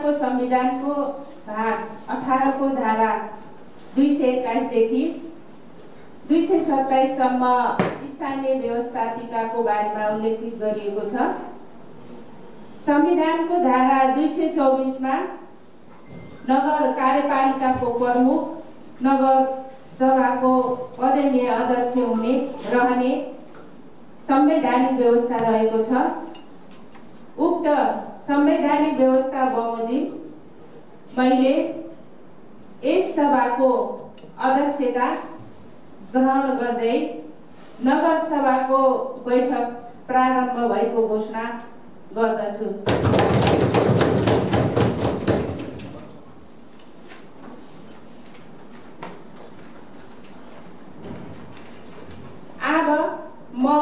नेपालको संविधानको भाग अठारको धारा दुई सय एक्काइसदेखि दुई सय सत्ताइससम्म स्थानीय व्यवस्थापिकाको बारेमा उल्लेखित गरिएको छ। संविधानको धारा दुई सय चौबिसमा नगर कार्यपालिकाको प्रमुख नगर सभाको पदनीय अध्यक्ष हुने रहने संवैधानिक व्यवस्था रहेको छ। उक्त संवैधानिक व्यवस्था बमोजिम मैले यस सभाको अध्यक्षता ग्रहण गर्दै नगर सभाको बैठक प्रारम्भ भएको घोषणा गर्दछु अब म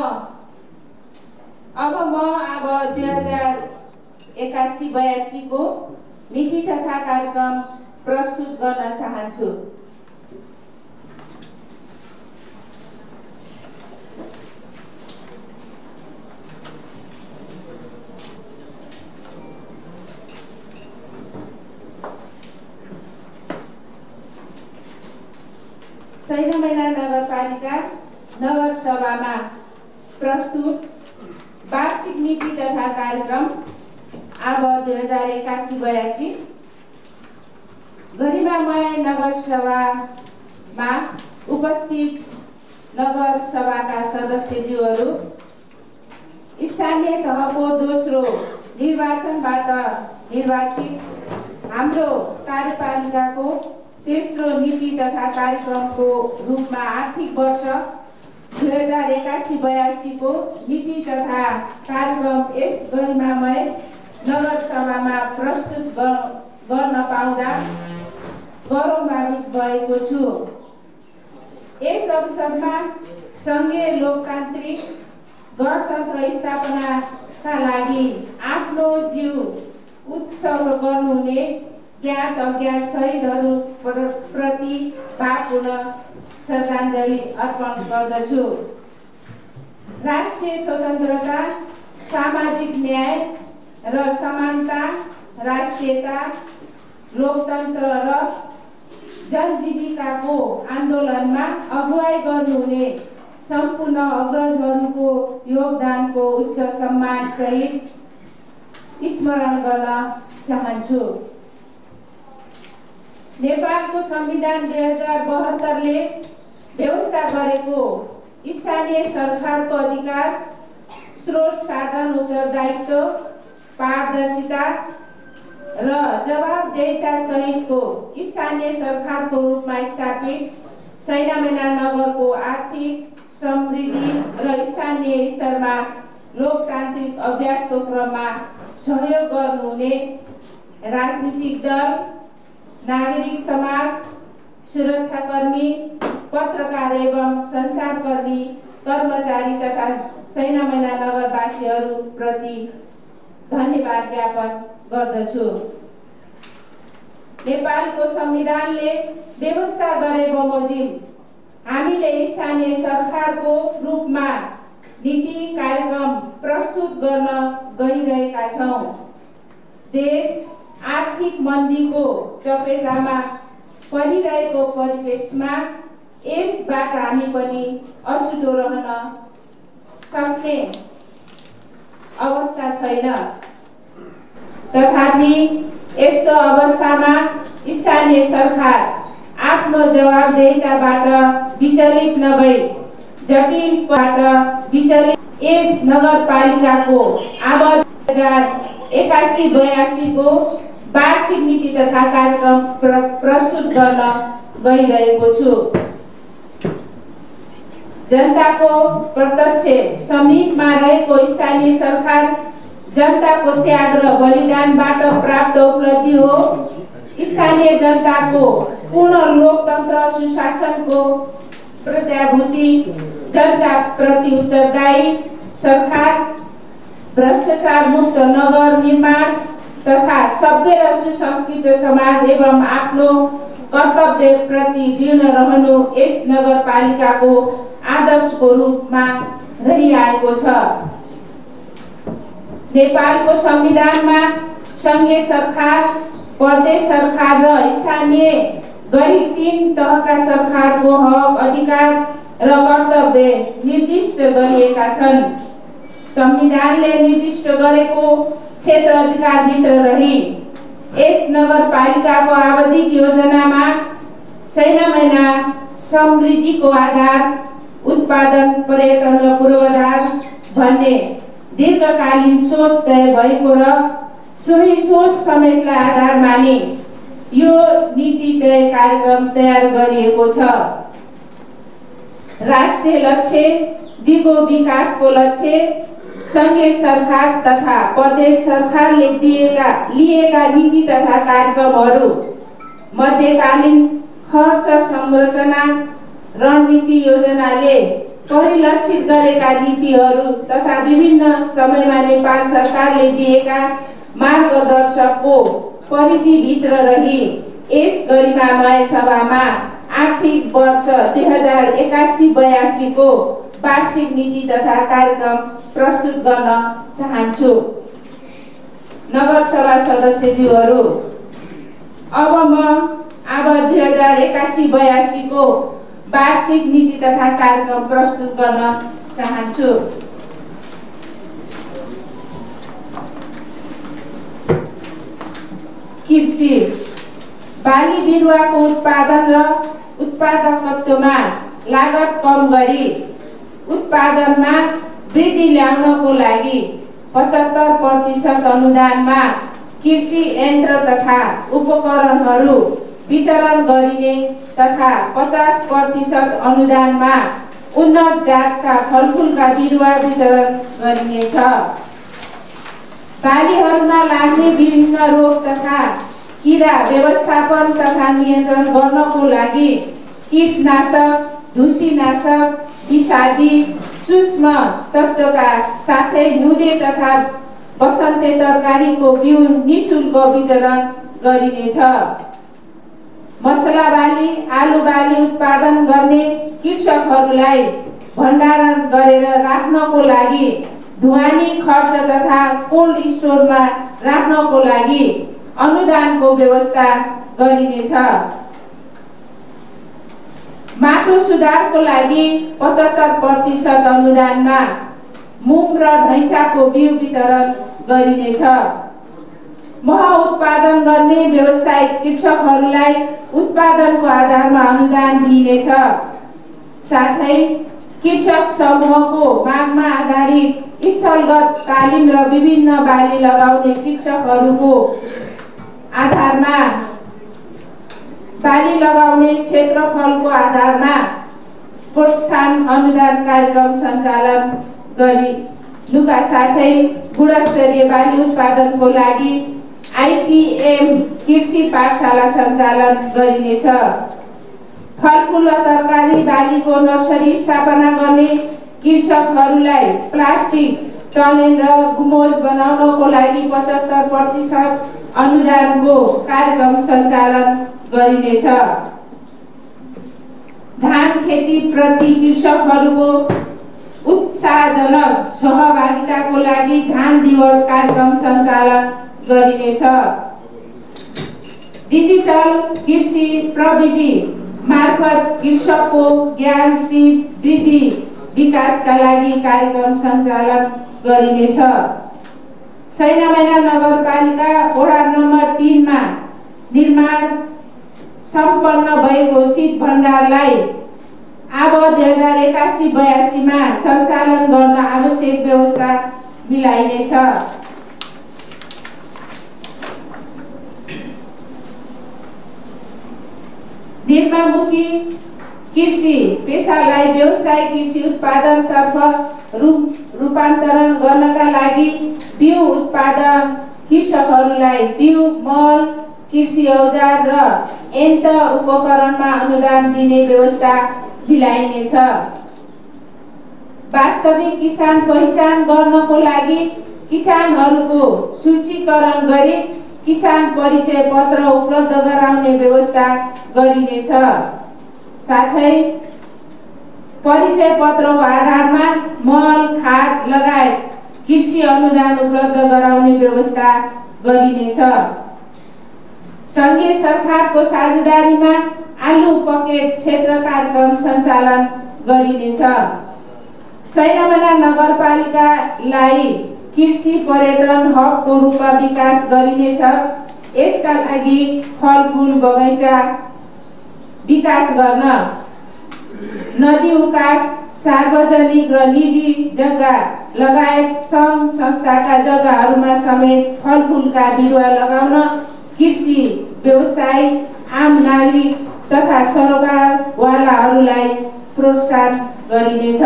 अब म अब दुई हजार एकासी बयासीको नीति तथा कार्यक्रम प्रस्तुत गर्न चाहन्छु। नगरपालिका नगर सभामा प्रस्तुत वार्षिक नीति तथा कार्यक्रम अब दुई हजार एकासी बयासी। गरिमामय नगरसभामा उपस्थित नगरसभाका सदस्यज्यूहरू स्थानीय तहको दोस्रो निर्वाचनबाट निर्वाचित हाम्रो कार्यपालिकाको तेस्रो नीति तथा कार्यक्रमको रूपमा आर्थिक वर्ष दुई हजार एकासी बयासीको नीति तथा कार्यक्रम यस गरिमामय नगरसभामा प्रस्तुत गर्न पाउँदा गौरवान्वित भएको छु। यस अवसरमा सङ्घीय लोकतान्त्रिक गणतन्त्र स्थापनाका लागि आफ्नो जीव उत्सर्ग गर्नुहुने ज्ञात अज्ञात शहीदहरू प्रति भावपूर्ण श्रद्धाञ्जली अर्पण गर्दछु। राष्ट्रिय स्वतन्त्रता सामाजिक न्याय र समानता राष्ट्रियता लोकतन्त्र र जनजीविकाको आन्दोलनमा अगुवाई गर्नुहुने सम्पूर्ण अग्रजहरूको योगदानको उच्च सम्मानसहित स्मरण गर्न चाहन्छु। नेपालको संविधान दुई हजार बहत्तरले व्यवस्था गरेको स्थानीय सरकारको अधिकार स्रोत साधन उत्तरदायित्व पारदर्शिता र जवाबदेहिता सहितको स्थानीय सरकारको रूपमा स्थापित सैनामेना नगरको आर्थिक समृद्धि र स्थानीय स्तरमा लोकतान्त्रिक अभ्यासको क्रममा सहयोग गर्नुहुने राजनीतिक दल नागरिक समाज सुरक्षाकर्मी पत्रकार एवं सञ्चारकर्मी कर्मचारी तथा सैनामैना नगरवासीहरूप्रति धन्यवाद ज्ञापन गर्दछु। नेपालको संविधानले व्यवस्था गरे बमोजिम हामीले स्थानीय सरकारको रूपमा नीति कार्यक्रम प्रस्तुत गर्न गइरहेका छौँ। देश आर्थिक मन्दीको चपेटामा परिरहेको परिप्रेक्षमा यसबाट हामी पनि अछुटो रहन सक्ने अवस्था छैन। तथापि यस्तो अवस्थामा स्थानीय सरकार आफ्नो जवाबदेहिताबाट विचलित नभई जटिलबाट विचलित यस नगरपालिकाको आवाज हजार एकासी बयासीको वार्षिक नीति तथा कार्यक्रम प्र, प्रस्तुत गर्न गइरहेको छु। जनताको प्रत्यक्ष समीपमा रहेको स्थानीय सरकार जनताको त्याग र बलिदानबाट प्राप्त उपलब्धि हो। स्थानीय जनताको पूर्ण लोकतन्त्र सुशासनको प्रत्याभूति जनता प्रति उत्तरदायी सरकार भ्रष्टाचार मुक्त नगर निर्माण तथा सभ्य र सुसंस्कृत समाज एवं आफ्नो कर्तव्य प्रति दृढ रहनु यस नगरपालिकाको आदर्शको रूपमा रहिआएको छ। नेपालको संविधानमा सङ्घीय सरकार प्रदेश सरकार र स्थानीय गरी तीन तहका सरकारको हक अधिकार र कर्तव्य निर्दिष्ट गरिएका छन्। संविधानले निर्दिष्ट गरेको क्षेत्र अधिकारभित्र रही। यस नगरपालिकाको आवधिक योजनामा सैना महिना समृद्धिको आधार उत्पादन पर्यटन र पूर्वाधार भन्ने दीर्घकालीन सोच तय भएको र सोही सोच समेतलाई आधार मानि यो नीति तय कार्यक्रम तयार गरिएको छ। राष्ट्रिय लक्ष्य दिगो विकासको लक्ष्य सङ्घीय सरकार तथा प्रदेश सरकारले दिएका लिएका नीति तथा कार्यक्रमहरू मध्यकालीन खर्च संरचना रणनीति योजनाले परिलक्षित गरेका नीतिहरू तथा विभिन्न समयमा नेपाल सरकारले दिएका मार्गदर्शकको परिधिभित्र रही यस गरिमामय सभामा आर्थिक वर्ष दुई हजार एकासी बयासीको वार्षिक नीति तथा कार्यक्रम प्रस्तुत गर्न चाहन्छु। नगरसभा सदस्यज्यूहरू अब म अब दुई हजार एकासी बयासीको वार्षिक नीति तथा कार्यक्रम प्रस्तुत गर्न चाहन्छु। कृषि बाली बिरुवाको उत्पादन र उत्पादकत्वमा लागत कम गरी उत्पादनमा वृद्धि ल्याउनको लागि पचहत्तर प्रतिशत अनुदानमा कृषि यन्त्र तथा उपकरणहरू वितरण गरिने तथा पचास प्रतिशत अनुदानमा उन्नत जातका फलफुलका बिरुवा वितरण गरिनेछ। बालीहरूमा लाग्ने विभिन्न रोग तथा किरा व्यवस्थापन तथा नियन्त्रण गर्नको लागि कीटनाशक ढुसीनाशक विषादी सूक्ष्म तत्त्वका साथै नुने तथा बसन्ते तरकारीको बिउ निशुल्क वितरण गरिनेछ। मसला बाली आलु बाली उत्पादन गर्ने कृषकहरूलाई भण्डारण गरेर राख्नको लागि ढुवानी खर्च तथा कोल्ड स्टोरमा राख्नको लागि अनुदानको व्यवस्था गरिनेछ। माटो सुधारको लागि पचहत्तर प्रतिशत अनुदानमा मुङ र ढैँचाको बिउ वितरण गरिनेछ। मह उत्पादन गर्ने व्यवसायिक कृषकहरूलाई उत्पादनको आधारमा अनुदान दिइनेछ। साथै कृषक समूहको मागमा आधारित स्थलगत तालिम र विभिन्न बाली लगाउने कृषकहरूको आधारमा बाली लगाउने क्षेत्रफलको आधारमा प्रोत्साहन अनुदान कार्यक्रम सञ्चालन गरिनुका साथै गुणस्तरीय बाली उत्पादनको लागि आइपिएम कृषि पाठशाला सञ्चालन गरिनेछ। फलफुल र तरकारी बालीको नर्सरी स्थापना गर्ने कृषकहरूलाई प्लास्टिक टनेल र गुमोज बनाउनको लागि पचहत्तर प्रतिशत अनुदानको कार्यक्रम सञ्चालन गरिनेछ। धान खेती प्रति कृषकहरूको उत्साहजनक सहभागिताको लागि धान दिवस कार्यक्रम सञ्चालन गरिनेछ डिजिटल कृषि प्रविधि मार्फत कृषकको ज्ञान सिप वृद्धि विकासका लागि कार्यक्रम सञ्चालन गरिनेछ सैनामैना नगरपालिका वडा नम्बर तिनमा निर्माण सम्पन्न भएको शीत भण्डारलाई अब दुई हजार एकासी बयासीमा सञ्चालन गर्न आवश्यक व्यवस्था मिलाइनेछ। निर्माणमुखी कृषि पेसालाई व्यवसाय कृषि उत्पादनतर्फ रूप रूपान्तरण गर्नका लागि बिउ उत्पादन कृषकहरूलाई बिउ मल कृषि औजार र यन्त्र उपकरणमा अनुदान दिने व्यवस्था मिलाइनेछ। वास्तविक किसान पहिचान गर्नको लागि किसानहरूको सूचीकरण गरी किसान परिचय पत्र उपलब्ध गराउने व्यवस्था गरिनेछ। साथै परिचय पत्रको आधारमा मल खाद लगायत कृषि अनुदान उपलब्ध गराउने व्यवस्था गरिनेछ। सङ्घीय सरकारको साझेदारीमा आलु पकेट क्षेत्र कार्यक्रम सञ्चालन गरिनेछ। सैनामना नगरपालिकालाई कृषि पर्यटन हबको रूपमा विकास गरिनेछ। यसका लागि फलफुल बगैँचा विकास गर्न नदी उकास सार्वजनिक र निजी जग्गा लगायत सङ्घ संस्थाका जग्गाहरूमा समेत फलफुलका बिरुवा लगाउन कृषि व्यवसाय आम नागरिक तथा सरोकारवालाहरूलाई प्रोत्साहन गरिनेछ।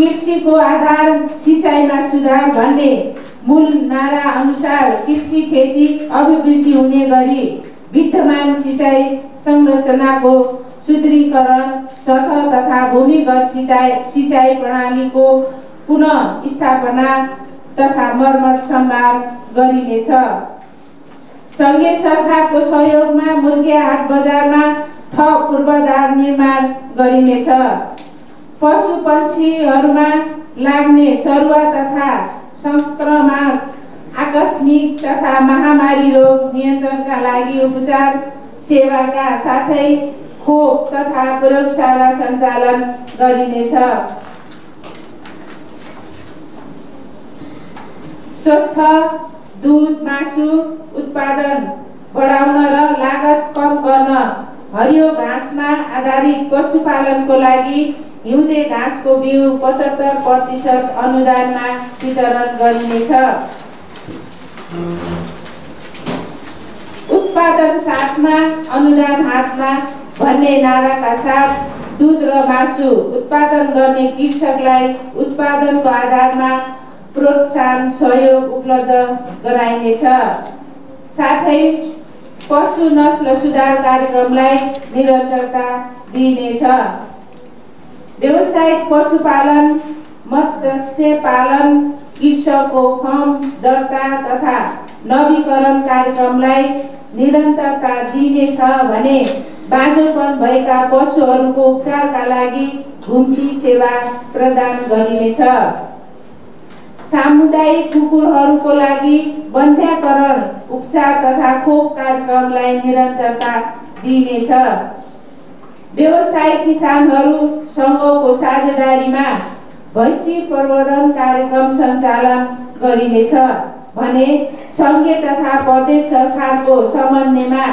कृषिको आधार सिँचाइमा सुधार भन्ने मूल नारा अनुसार कृषि खेती अभिवृद्धि हुने गरी विद्यमान सिँचाइ संरचनाको सुदृढीकरण सतह तथा भूमिगत सिँचाइ सिँचाइ प्रणालीको पुनः स्थापना तथा मर्मत सम्भार गरिनेछ। सङ्घीय सरकारको सहयोगमा मुर्गेहाट बजारमा थप पूर्वाधार निर्माण गरिनेछ। पशु पक्षीहरूमा लाग्ने सरुवा तथा सङ्क्रमण आकस्मिक तथा महामारी रोग नियन्त्रणका लागि उपचार सेवाका साथै खोप तथा प्रयोगशाला सञ्चालन गरिनेछ। स्वच्छ दुध मासु उत्पादन बढाउन र लागत कम गर्न हरियो घाँसमा आधारित पशुपालनको लागि हिउँदे घाँसको बिउ पचहत्तर प्रतिशत अनुदानमा वितरण गरिनेछ। उत्पादन साथमा अनुदान हातमा भन्ने नाराका साथ दुध र मासु उत्पादन गर्ने कृषकलाई उत्पादनको आधारमा प्रोत्साहन सहयोग उपलब्ध गराइनेछ। साथै पशु नस्ल सुधार कार्यक्रमलाई निरन्तरता दिइनेछ। व्यावसायिक पशुपालन मत्स्य पालन कृषकको फर्म दर्ता तथा नवीकरण कार्यक्रमलाई निरन्तरता दिइनेछ भने बाँझोपन भएका पशुहरूको उपचारका लागि घुम्ती सेवा प्रदान गरिनेछ। सामुदायिक कुकुरहरूको लागि बन्ध्याकरण उपचार तथा खोप कार्यक्रमलाई निरन्तरता दिइनेछ। व्यवसायिक किसानहरू सङ्घको साझेदारीमा भैँसी प्रवर्धन कार्यक्रम सञ्चालन गरिनेछ भने सङ्घीय तथा प्रदेश सरकारको समन्वयमा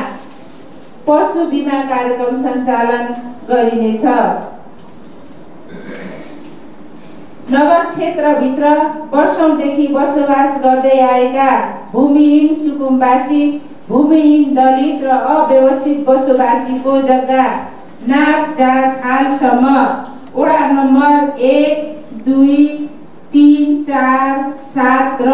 पशु बिमा कार्यक्रम सञ्चालन गरिनेछ। नगर क्षेत्रभित्र वर्षौँदेखि बसोबास गर्दै आएका भूमिहीन सुकुम्बासी भूमिहीन दलित र अव्यवस्थित बसोबासीको जग्गा नाप जाँच हालसम्म वडा नम्बर एक दुई तिन चार सात र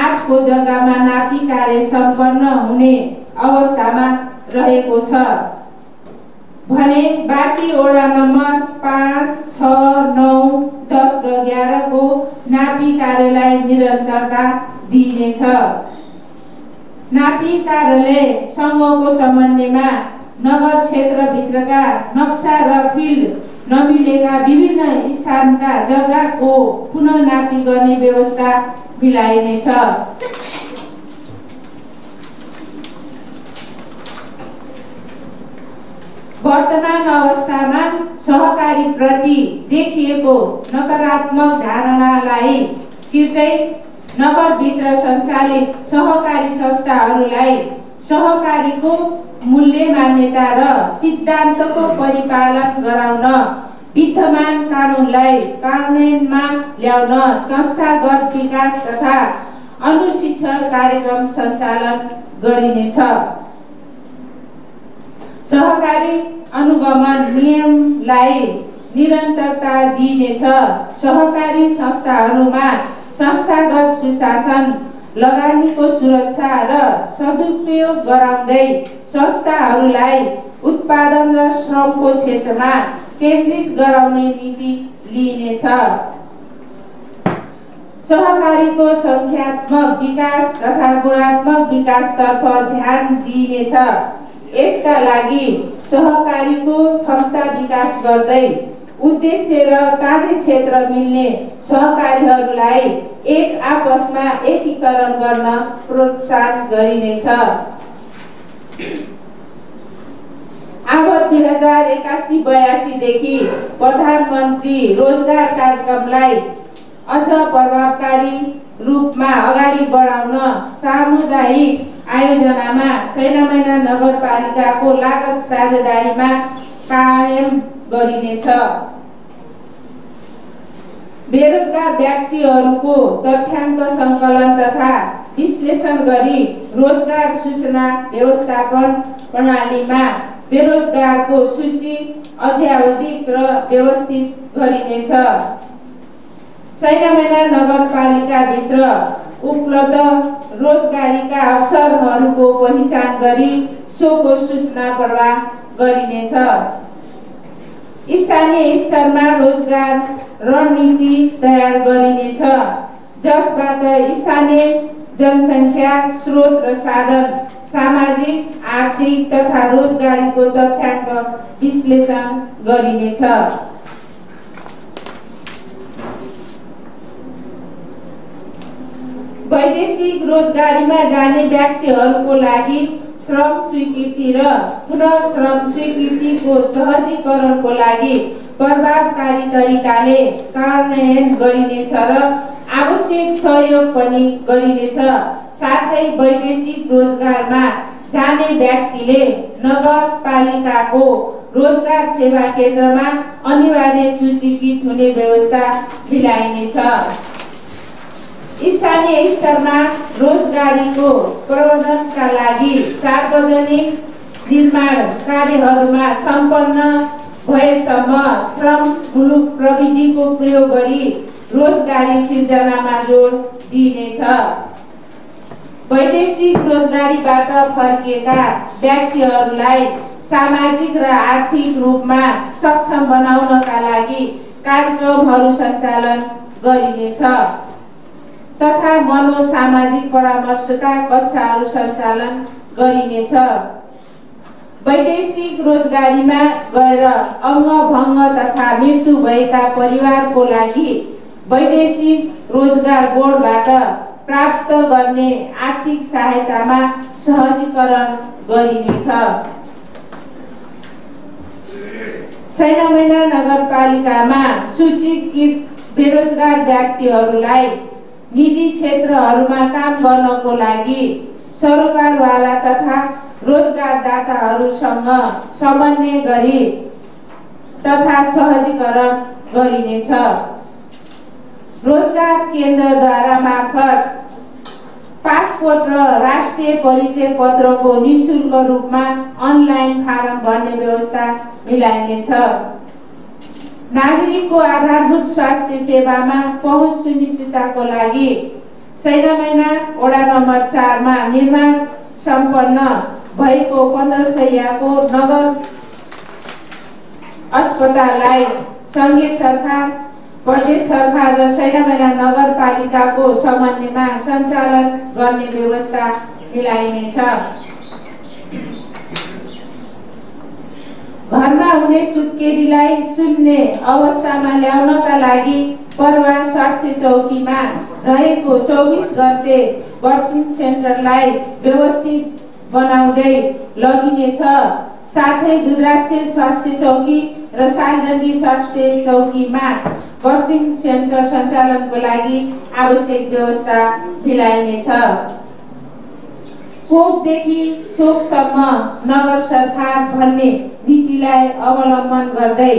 आठको जग्गामा नापी कार्य सम्पन्न हुने अवस्थामा रहेको छ। भने बाँकी वडा नम्बर पाँच छ नौ दस र एघारको नापी कार्यलाई निरन्तरता दिइनेछ। नापी कार्यालय सङ्घको समन्वयमा नगर क्षेत्रभित्रका नक्सा र फिल्ड नमिलेका विभिन्न स्थानका जग्गाको पुनः नापी गर्ने व्यवस्था मिलाइनेछ। वर्तमान अवस्थामा सहकारीप्रति देखिएको नकारात्मक धारणालाई चिर्दै नगरभित्र सञ्चालित सहकारी संस्थाहरूलाई सहकारीको मूल्य मान्यता र सिद्धान्तको परिपालन गराउन विद्यमान कानुनलाई कार्यान्वयनमा ल्याउन संस्थागत विकास तथा अनुशिक्षण कार्यक्रम सञ्चालन गरिनेछ। सहकारी अनुगमन नियमलाई निरन्तरता दिइनेछ। सहकारी संस्थाहरूमा संस्थागत सुशासन लगानीको सुरक्षा र सदुपयोग गराउँदै संस्थाहरूलाई उत्पादन र श्रमको क्षेत्रमा केन्द्रित गराउने नीति लिइनेछ। सहकारीको सङ्ख्यात्मक विकास तथा गुणात्मक विकासतर्फ ध्यान दिइनेछ। यसका लागि सहकारीको क्षमता विकास गर्दै उद्देश्य र कार्यक्षेत्र मिल्ने सहकारीहरूलाई एक आपसमा एकीकरण गर्न प्रोत्साहन गरिनेछ। अब दुई हजार एकासी बयासीदेखि प्रधानमन्त्री रोजगार कार्यक्रमलाई अझ प्रभावकारी रूपमा अगाडि बढाउन सामुदायिक आयोजनामा सैनामैना नगरपालिकाको लागत साझेदारीमा कायम गरिनेछ। बेरोजगार व्यक्तिहरूको तथ्याङ्क सङ्कलन तथा विश्लेषण गरी रोजगार सूचना व्यवस्थापन प्रणालीमा बेरोजगारको सूची अध्यावधिक र व्यवस्थित गरिनेछ। सैनामेना नगरपालिकाभित्र उपलब्ध रोजगारीका अवसरहरूको पहिचान गरी सोको सूचना प्रवाह गरिनेछ। स्थानीय स्तरमा रोजगार रणनीति तयार गरिनेछ जसबाट स्थानीय जनसङ्ख्या स्रोत र साधन सामाजिक आर्थिक तथा रोजगारीको तथ्याङ्क विश्लेषण गरिनेछ। वैदेशिक रोजगारीमा जाने व्यक्तिहरूको लागि श्रम स्वीकृति र पुनः श्रम स्वीकृतिको सहजीकरणको लागि प्रभावकारी तरिकाले कार्यान्वयन गरिनेछ र आवश्यक सहयोग पनि गरिनेछ। साथै वैदेशिक रोजगारमा जाने व्यक्तिले नगरपालिकाको रोजगार सेवा केन्द्रमा अनिवार्य सूचीकृत हुने व्यवस्था मिलाइनेछ। स्थानीय स्तरमा रोजगारीको प्रबन्धनका लागि सार्वजनिक निर्माण कार्यहरूमा सम्पन्न भएसम्म श्रम मुलुक प्रविधिको प्रयोग गरी रोजगारी सिर्जनामा जोड दिइनेछ। वैदेशिक रोजगारीबाट फर्किएका व्यक्तिहरूलाई सामाजिक र आर्थिक रूपमा सक्षम बनाउनका लागि कार्यक्रमहरू सञ्चालन गरिनेछ। तथा मनोसामाजिक परामर्शका कक्षाहरू सञ्चालन गरिनेछ। वैदेशिक रोजगारीमा गएर अङ्गभङ्ग तथा मृत्यु भएका परिवारको लागि वैदेशिक रोजगार बोर्डबाट प्राप्त गर्ने आर्थिक सहायतामा सहजीकरण गरिनेछ। सैनामैना नगरपालिकामा सूचीकृत बेरोजगार व्यक्तिहरूलाई निजी क्षेत्रहरूमा काम गर्नको लागि सरोकारवाला तथा रोजगारदाताहरूसँग समन्वय गरी तथा सहजीकरण गरिनेछ। रोजगार केन्द्रद्वारा मार्फत पासपोर्ट र राष्ट्रिय परिचय पत्रको निशुल्क रूपमा अनलाइन फारम भर्ने व्यवस्था मिलाइनेछ। नागरिकको आधारभूत स्वास्थ्य सेवामा पहुँच सुनिश्चितताको लागि सैनामैना वडा नम्बर चारमा निर्माण सम्पन्न भएको पन्ध्र सयको नगर अस्पताललाई सङ्घीय सरकार प्रदेश सरकार र सैनामैना नगरपालिकाको समन्वयमा सञ्चालन गर्ने व्यवस्था मिलाइनेछ। घरमा हुने सुत्केरीलाई सुन्ने अवस्थामा ल्याउनका लागि परवा स्वास्थ्य चौकीमा रहेको चौबिस घन्टे बर्सिङ सेन्टरलाई व्यवस्थित बनाउँदै लगिनेछ साथै दुराष्ट्रिय स्वास्थ्य चौकी र सार्वजनिक स्वास्थ्य चौकीमा बर्सिङ सेन्टर सञ्चालनको लागि आवश्यक व्यवस्था मिलाइनेछ। शोकसम्म नगर सरकार भन्ने नीतिलाई अवलम्बन गर्दै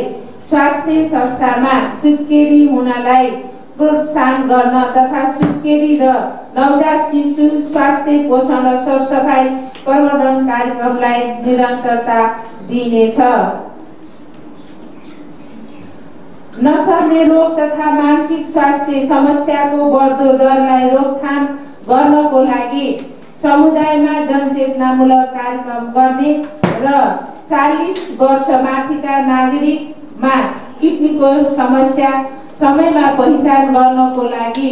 स्वास्थ्य संस्थामा सुत्केरी हुनलाई प्रोत्साहन गर्न तथा सुत्केरी र नवजात शिशु स्वास्थ्य पोषण र सरसफाइ प्रबन्धन कार्यक्रमलाई निरन्तरता दिइनेछ नसर्ने रोग तथा मानसिक स्वास्थ्य समस्याको बढ्दो दरलाई रोकथाम गर्नको लागि समुदायमा जनचेतनामूलक कार्यक्रम गर्ने र चालिस वर्ष माथिका नागरिकमा किडनीको समस्या समयमा पहिचान गर्नको लागि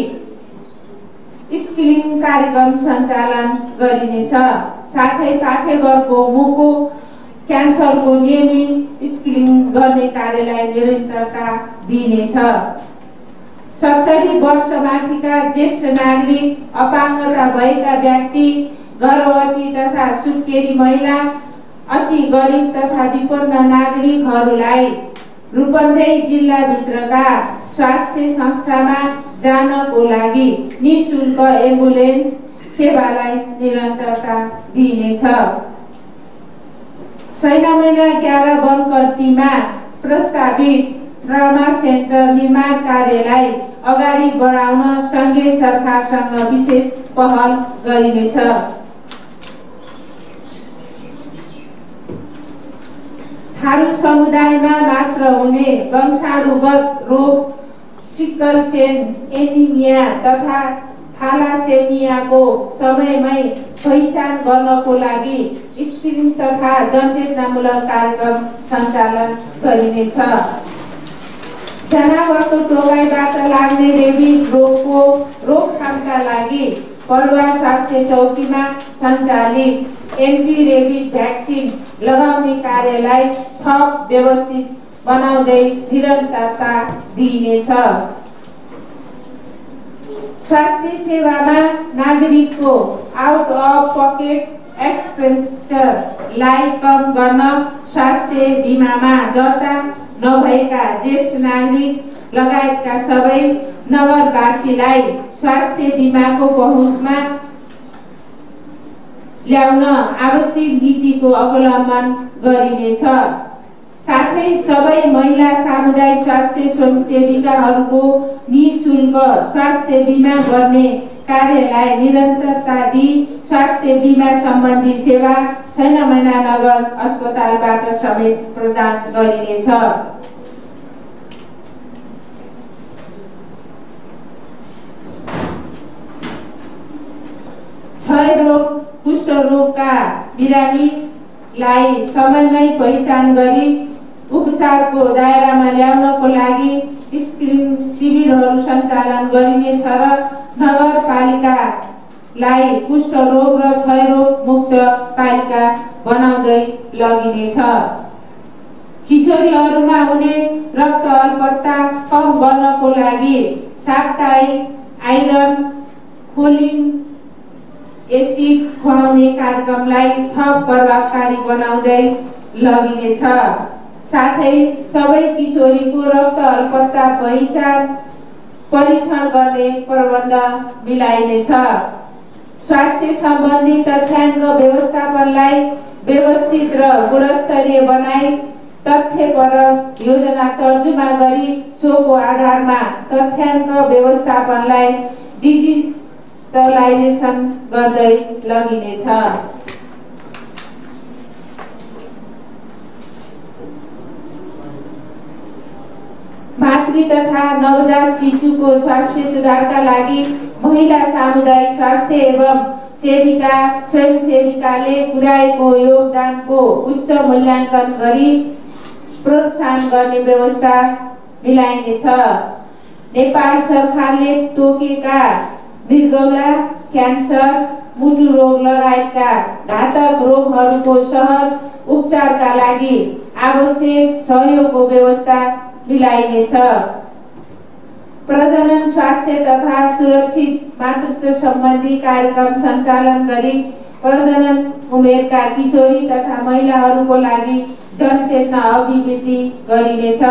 स्क्रिनिङ कार्यक्रम सञ्चालन गरिनेछ। साथै पाठेघरको मुखको क्यान्सरको नियमित स्क्रिनिङ गर्ने कार्यलाई निरन्तरता दिइनेछ। सत्तरी वर्ष माथिका ज्येष्ठ नागरिक अपाङ्गता भएका व्यक्ति गर्भवती तथा सुत्केरी महिला अति गरिब तथा विपन्न नागरिकहरूलाई रूपन्देही जिल्लाभित्रका स्वास्थ्य संस्थामा जानको लागि निशुल्क एम्बुलेन्स सेवालाई निरन्तरता दिइनेछ। सैनामैना एघार वनकर्तीमा प्रस्तावित ट्रमा सेन्टर निर्माण कार्यलाई अगाडि बढाउन सङ्घीय सरकारसँग विशेष पहल गरिनेछ। थारू समुदायमा मात्र हुने वंशाणुगत रोग सिक्कल सेल एनिमिया तथा थालासेमियाको समयमै पहिचान गर्नको लागि स्क्रिनिङ तथा जनचेतनामूलक कार्यक्रम सञ्चालन गरिनेछ। जनावरको टोकाइबाट लाग्ने रेबिज रोगको रोकथामका लागि परुवा स्वास्थ्य चौकीमा सञ्चालित एन्टी रेबिज भ्याक्सिन लगाउने कार्यलाई थप व्यवस्थित बनाउँदै निरन्तरता दिइनेछ स्वास्थ्य सेवामा नागरिकको आउट अफ पकेट एक्सपेन्चरलाई कम गर्न स्वास्थ्य बिमामा दर्ता नभएका ज्येष्ठ नागरिक लगायतका सबै नगरवासीलाई स्वास्थ्य बिमाको पहुँचमा ल्याउन आवश्यक नीतिको अवलम्बन गरिनेछ। साथै सबै महिला सामुदायिक स्वास्थ्य स्वयंसेविकाहरूको निशुल्क स्वास्थ्य बिमा गर्ने कार्यलाई निरन्तरता दिई स्वास्थ्य बिमा सम्बन्धी सेवा छैन महिना नगर अस्पतालबाट समेत प्रदान गरिनेछ। क्षय रोग कुष्ठ रोगका बिरामीलाई समयमै पहिचान गरी उपचारको दायरामा ल्याउनको लागि स्क्रिनिङ शिविरहरू सञ्चालन गरिनेछ र नगरपालिकालाई कुष्ठ रोग र क्षय रोग मुक्त पालिका बनाउँदै लगिनेछ किशोरीहरूमा हुने रक्त अल्पत्ता कम गर्नको लागि साप्ताहिक आइरन खोलिङ एसिड खुवाउने कार्यक्रमलाई थप प्रभावकारी बनाउँदै लगिनेछ साथै सबै किशोरीको रक्त अल्पत्ता पहिचान परीक्षण गर्ने प्रबन्ध मिलाइनेछ। स्वास्थ्य सम्बन्धी तथ्याङ्क व्यवस्थापनलाई व्यवस्थित र गुणस्तरीय बनाई तथ्यपर योजना तर्जुमा गरी सोको आधारमा तथ्याङ्क व्यवस्थापनलाई डिजिटलाइजेसन गर्दै लगिनेछ। मातृ तथा नवजात शिशुको स्वास्थ्य सुधारका लागि महिला सामुदायिक स्वास्थ्य एवं सेविका स्वयंसेविकाले पुर्याएको योगदानको उच्च मूल्याङ्कन गरी प्रोत्साहन गर्ने व्यवस्था मिलाइनेछ। नेपाल सरकारले तोकेका मृगौला क्यान्सर मुटु रोग लगायतका घातक रोगहरूको सहज उपचारका लागि आवश्यक सहयोगको व्यवस्था मिलाइनेछ। प्रजनन स्वास्थ्य तथा सुरक्षित मातृत्व सम्बन्धी कार्यक्रम सञ्चालन गरी प्रजनन उमेरका किशोरी तथा महिलाहरूको लागि जनचेतना अभिवृद्धि गरिनेछ।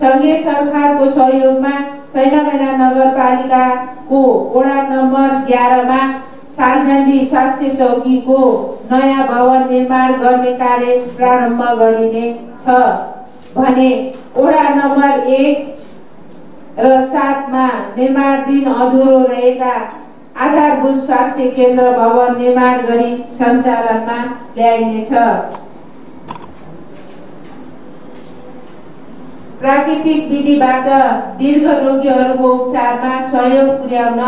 सङ्घीय सरकारको सहयोगमा सैनामेना नगरपालिकाको वडा नम्बर एघारमा सालजन्डी स्वास्थ्य चौकीको नयाँ भवन निर्माण गर्ने कार्य प्रारम्भ गरिनेछ। भने वडा नम्बर एक र सातमा निर्माणाधीन अधुरो रहेका आधारभूत स्वास्थ्य केन्द्र भवन निर्माण गरी सञ्चालनमा ल्याइनेछ। प्राकृतिक विधिबाट दीर्घ रोगीहरूको उपचारमा सहयोग पुर्याउन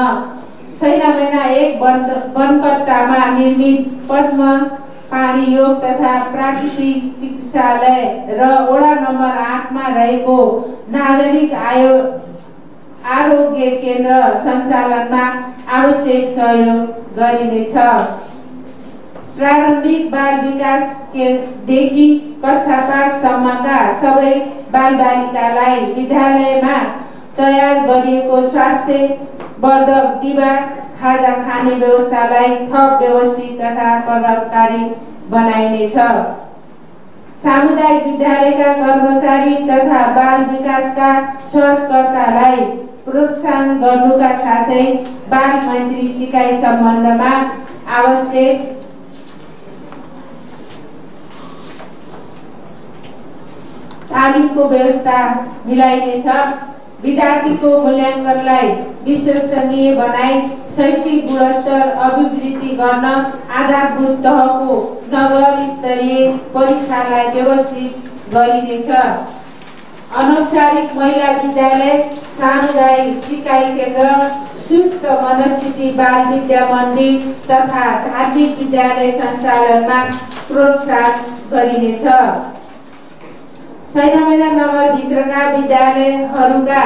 सैनामेना एक वन वनकट्टामा निर्मित पद्म पानी योग तथा प्राकृतिक चिकित्सालय र वडा नम्बर आठमा रहेको नागरिक आयो आरोग्य केन्द्र सञ्चालनमा आवश्यक सहयोग गरिनेछ। प्रारम्भिक बाल विकास केन्द्रदेखि कक्षा पाँचसम्मका सबै बालबालिकालाई विद्यालयमा तयार गरिएको स्वास्थ्य वर्धक दिवा खाजा खाने व्यवस्थालाई थप व्यवस्थित तथा प्रभावकारी बनाइनेछ। सामुदायिक विद्यालयका कर्मचारी तथा बाल विकासका सहजकर्तालाई प्रोत्साहन गर्नुका साथै बाल मन्त्री सिकाइ सम्बन्धमा आवश्यक तालिमको व्यवस्था मिलाइनेछ। विद्यार्थीको मूल्याङ्कनलाई विश्वसनीय बनाई शैक्षिक गुणस्तर अभिवृद्धि गर्न आधारभूत तहको नगर स्तरीय परीक्षालाई व्यवस्थित गरिनेछ। अनौपचारिक महिला विद्यालय सामुदायिक सिकाइ केन्द्र सुस्थ मनस्थिति बाल विद्या मन्दिर तथा धार्मिक विद्यालय सञ्चालनमा प्रोत्साहन गरिनेछ। सैनामेना नगरभित्रका विद्यालयहरूका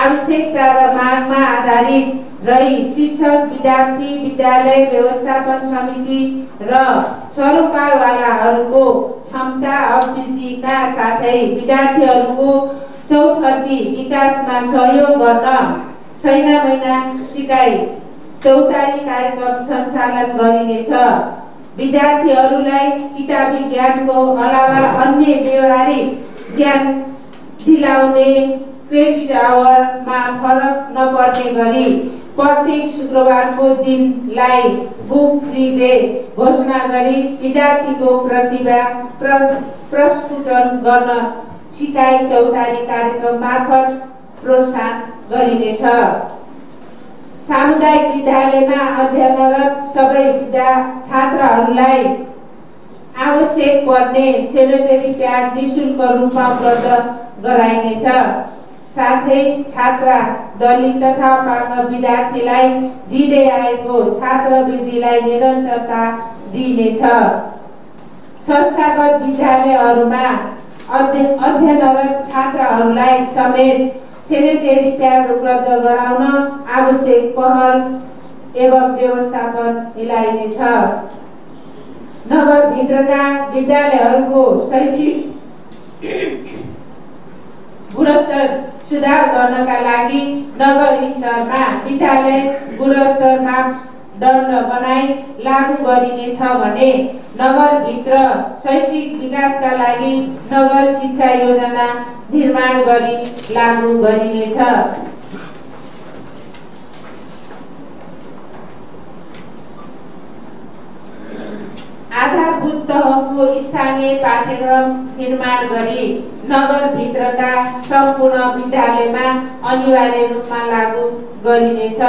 आवश्यकता र मागमा आधारित रही शिक्षक विद्यार्थी विद्यालय व्यवस्थापन समिति र सरोकारवालाहरूको क्षमता अभिवृद्धिका साथै विद्यार्थीहरूको चौथर्की विकासमा सहयोग गर्न सैना महिना सिकाइ चौतारी कार्यक्रम सञ्चालन गरिनेछ। विद्यार्थीहरूलाई किताबी ज्ञानको अलावा अन्य व्यवहारिक ज्ञान दिलाउने क्रेडिट आवरमा फरक नपर्ने गरी प्रत्येक शुक्रबारको दिनलाई बुक फ्री डे घोषणा गरी विद्यार्थीको प्रतिभा प्र प्रस्फुटन गर्न सिकाइ चौतारी कार्यक्रम मार्फत प्रोत्साहन गरिनेछ। सामुदायिक विद्यालयमा अध्ययनरत सबै विद्या छात्रहरूलाई आवश्यक पर्ने सेनिटरी प्याड निशुल्क रूपमा उपलब्ध गराइनेछ। साथै छात्रा दलित तथा पाङ्ग विद्यार्थीलाई दिँदै आएको छात्रवृत्तिलाई निरन्तरता दिइनेछ। संस्थागत विद्यालयहरूमा अध्य अध्ययनरत छात्राहरूलाई समेत सेनिटरी प्याड उपलब्ध गराउन आवश्यक पहल एवं व्यवस्थापन मिलाइनेछ। नगरभित्रका विद्यालयहरूको शैक्षिक गुणस्तर सुधार गर्नका लागि नगर स्तरमा विद्यालय गुणस्तर मापदण्ड बनाई लागू गरिनेछ भने नगरभित्र शैक्षिक विकासका लागि नगर शिक्षा योजना निर्माण गरी लागू गरिनेछ आधारभूत तहको स्थानीय पाठ्यक्रम निर्माण गरी नगरभित्रका सम्पूर्ण विद्यालयमा अनिवार्य रूपमा लागू गरिनेछ।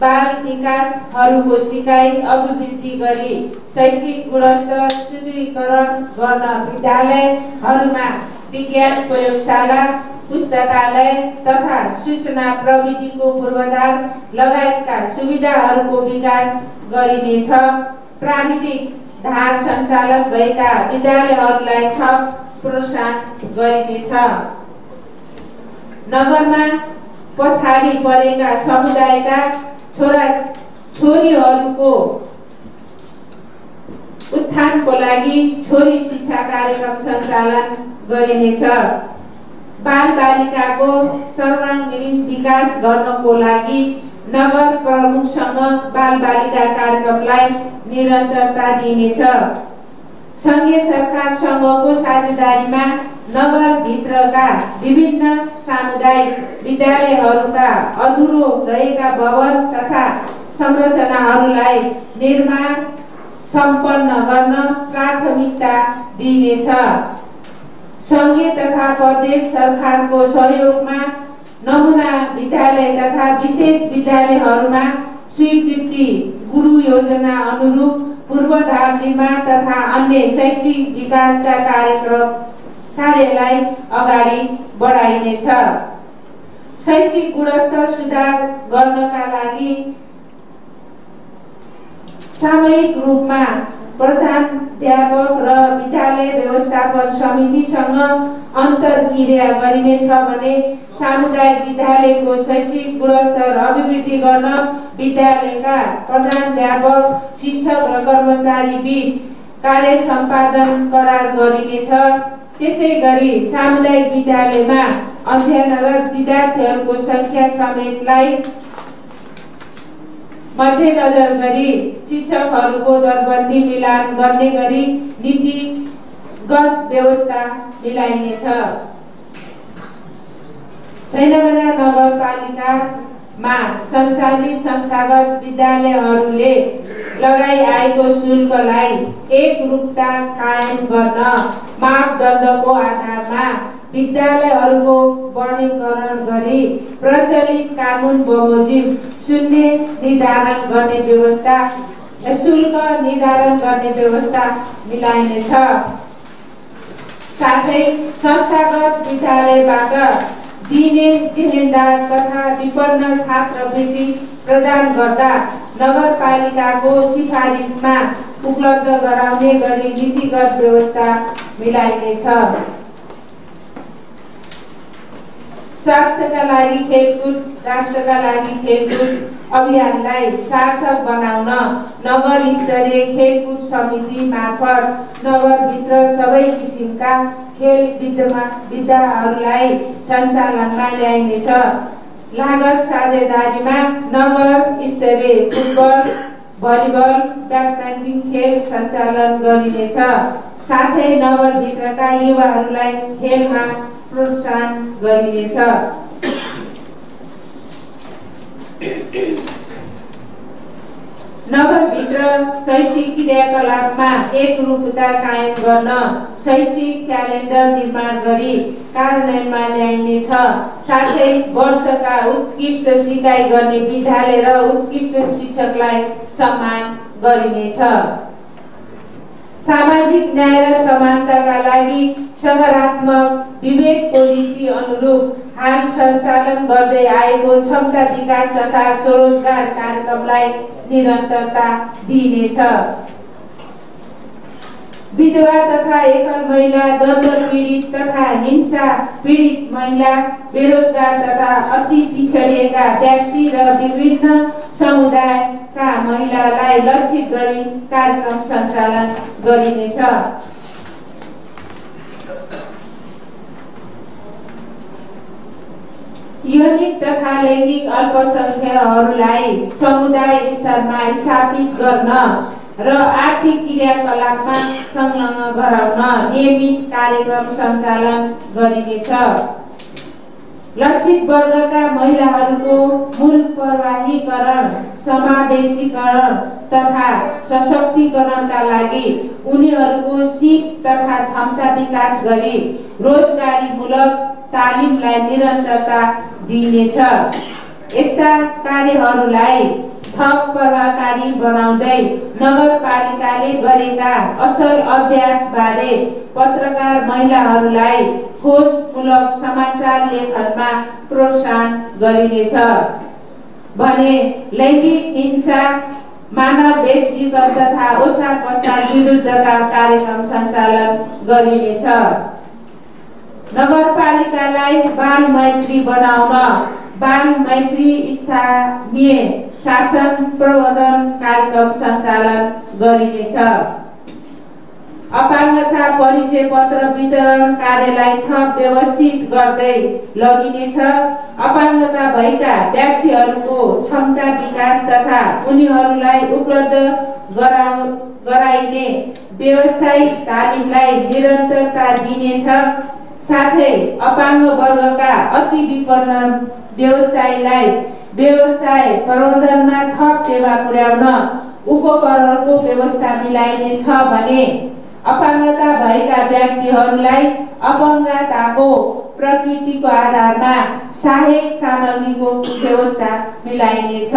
बाल विकासहरूको सिकाइ अभिवृद्धि गरी शैक्षिक गुणस्तर सुदृढीकरण गर्न विद्यालयहरूमा विज्ञान प्रयोगशाला पुस्तकालय तथा सूचना प्रविधिको पूर्वाधार लगायतका सुविधाहरूको विकास गरिनेछ। प्राविधिक धार सञ्चालन भएका विद्यालयहरूलाई थप प्रोत्साहन गरिनेछ। नगरमा पछाडि परेका समुदायका छोरा छोरीहरूको उत्थानको लागि छोरी शिक्षा कार्यक्रम सञ्चालन गरिनेछ। बाल बालिकाको सर्वाङ्गीण विकास गर्नको लागि नगर प्रमुखसँग बाल बालिका कार्यक्रमलाई निरन्तरता दिइनेछ। सङ्घीय सरकारसँगको साझेदारीमा नगरभित्रका विभिन्न सामुदायिक विद्यालयहरूका अधुरो रहेका भवन तथा संरचनाहरूलाई निर्माण सम्पन्न गर्न प्राथमिकता दिइनेछ। सङ्घीय तथा प्रदेश सरकारको सहयोगमा नमुना विद्यालय तथा विशेष विद्यालयहरूमा स्वीकृति गुरु योजना अनुरूप पूर्वाधार निर्माण तथा अन्य शैक्षिक विकासका कार्यक्रम कार्यलाई अगाडि बढाइनेछ। शैक्षिक गुणस्तर सुधार गर्नका लागि सामूहिक रूपमा प्रधानाध्यापक र विद्यालय व्यवस्थापन समितिसँग अन्तर्क्रिया गरिनेछ भने सामुदायिक विद्यालयको शैक्षिक गुणस्तर अभिवृद्धि गर्न विद्यालयका प्रधानाध्यापक शिक्षक र कर्मचारी बिच कार्य सम्पादन करार गरिनेछ। त्यसै गरी सामुदायिक विद्यालयमा अध्ययनरत विद्यार्थीहरूको सङ्ख्या समेतलाई मध्यनजर गरी शिक्षकहरूको दरबन्दी मिलान गर्ने गरी नीतिगत व्यवस्था मिलाइनेछ। सैनामेला नगरपालिकामा सञ्चालित संस्थागत विद्यालयहरूले लगाई आएको शुल्कलाई एक रूपता कायम गर्न मापदण्डको आधारमा विद्यालयहरूको वर्गीकरण गरी प्रचलित कानुन बमोजिम शून्य निर्धारण गर्ने व्यवस्था शुल्क निर्धारण गर्ने व्यवस्था मिलाइनेछ। साथै संस्थागत विद्यालयबाट दिने जिम्मेदार तथा विपन्न छात्रवृत्ति प्रदान गर्दा नगरपालिकाको सिफारिसमा उपलब्ध गराउने गरी नीतिगत व्यवस्था मिलाइनेछ। स्वास्थ्यका लागि खेलकुद राष्ट्रका लागि खेलकुद अभियानलाई सार्थक बनाउन नगर स्तरीय खेलकुद समिति मार्फत नगरभित्र सबै किसिमका खेल विद्यमा विधाहरूलाई सञ्चालनमा ल्याइनेछ। लागत साझेदारीमा नगर स्तरीय फुटबल भलिबल ब्याडमिन्टन खेल सञ्चालन गरिनेछ। साथै नगरभित्रका युवाहरूलाई खेलमा प्रोत्साहन गरिनेछ। वर्षभित्र शैक्षिक क्रियाकलापमा एकरूपता कायम गर्न शैक्षिक क्यालेन्डर निर्माण गरी कार्यान्वयनमा ल्याइनेछ। साथै वर्षका उत्कृष्ट सिकाइ गर्ने विद्यालय र उत्कृष्ट शिक्षकलाई सम्मान गरिनेछ। सामाजिक न्याय र समानताका लागि सकारात्मक विवेकको नीति अनुरूप हाल सञ्चालन गर्दै आएको क्षमता विकास तथा स्वरोजगार कार्यक्रमलाई निरन्तरता दिइनेछ। विधवा तथा एकल महिला द्वन्द्व पीडित तथा हिंसा पीडित महिला बेरोजगार तथा अति पिछडिएका व्यक्ति र विभिन्न समुदायका महिलालाई लक्षित गरी कार्यक्रम सञ्चालन गरिनेछ। यौनिक तथा लैङ्गिक अल्पसङ्ख्यहरूलाई समुदाय स्तरमा स्थापित गर्न र आर्थिक क्रियाकलापमा संलग्न गराउन नियमित कार्यक्रम सञ्चालन गरिनेछ। लक्षित वर्गका महिलाहरूको मूल प्रवाहीकरण समावेशीकरण तथा सशक्तिकरणका लागि उनीहरूको सिप तथा क्षमता विकास गरी रोजगारीमूलक तालिमलाई निरन्तरता दिइनेछ। यस्ता कार्यहरूलाई थप प्रभावकारी बनाउँदै नगरपालिकाले गरेका असल अभ्यासबारे पत्रकार महिलाहरूलाई खोजमूलक समाचार लेखनमा प्रोत्साहन गरिनेछ। भने लैङ्गिक हिंसा मानव बेचबिखन तथा ओसार पसार विरुद्धका कार्यक्रम सञ्चालन गरिनेछ। नगरपालिकालाई बाल मैत्री बनाउन। बाल मैत्री स्थानीय शासन प्रबन्धन कार्यक्रम सञ्चालन गरिनेछ। अपाङ्गता परिचय पत्र वितरण कार्यलाई थप व्यवस्थित गर्दै लगिनेछ। अपाङ्गता भएका व्यक्तिहरूको क्षमता विकास तथा उनीहरूलाई उपलब्ध गराउ गराइने व्यावसायिक तालिमलाई निरन्तरता दिनेछ। साथै अपाङ्ग वर्गका अति विपन्न व्यवसायलाई व्यवसाय प्रबन्धनमा थप टेवा पुर्याउन उपकरणको व्यवस्था मिलाइनेछ भने अपाङ्गता भएका व्यक्तिहरूलाई अपाङ्गताको प्रकृतिको आधारमा सहायक सामग्रीको व्यवस्था मिलाइनेछ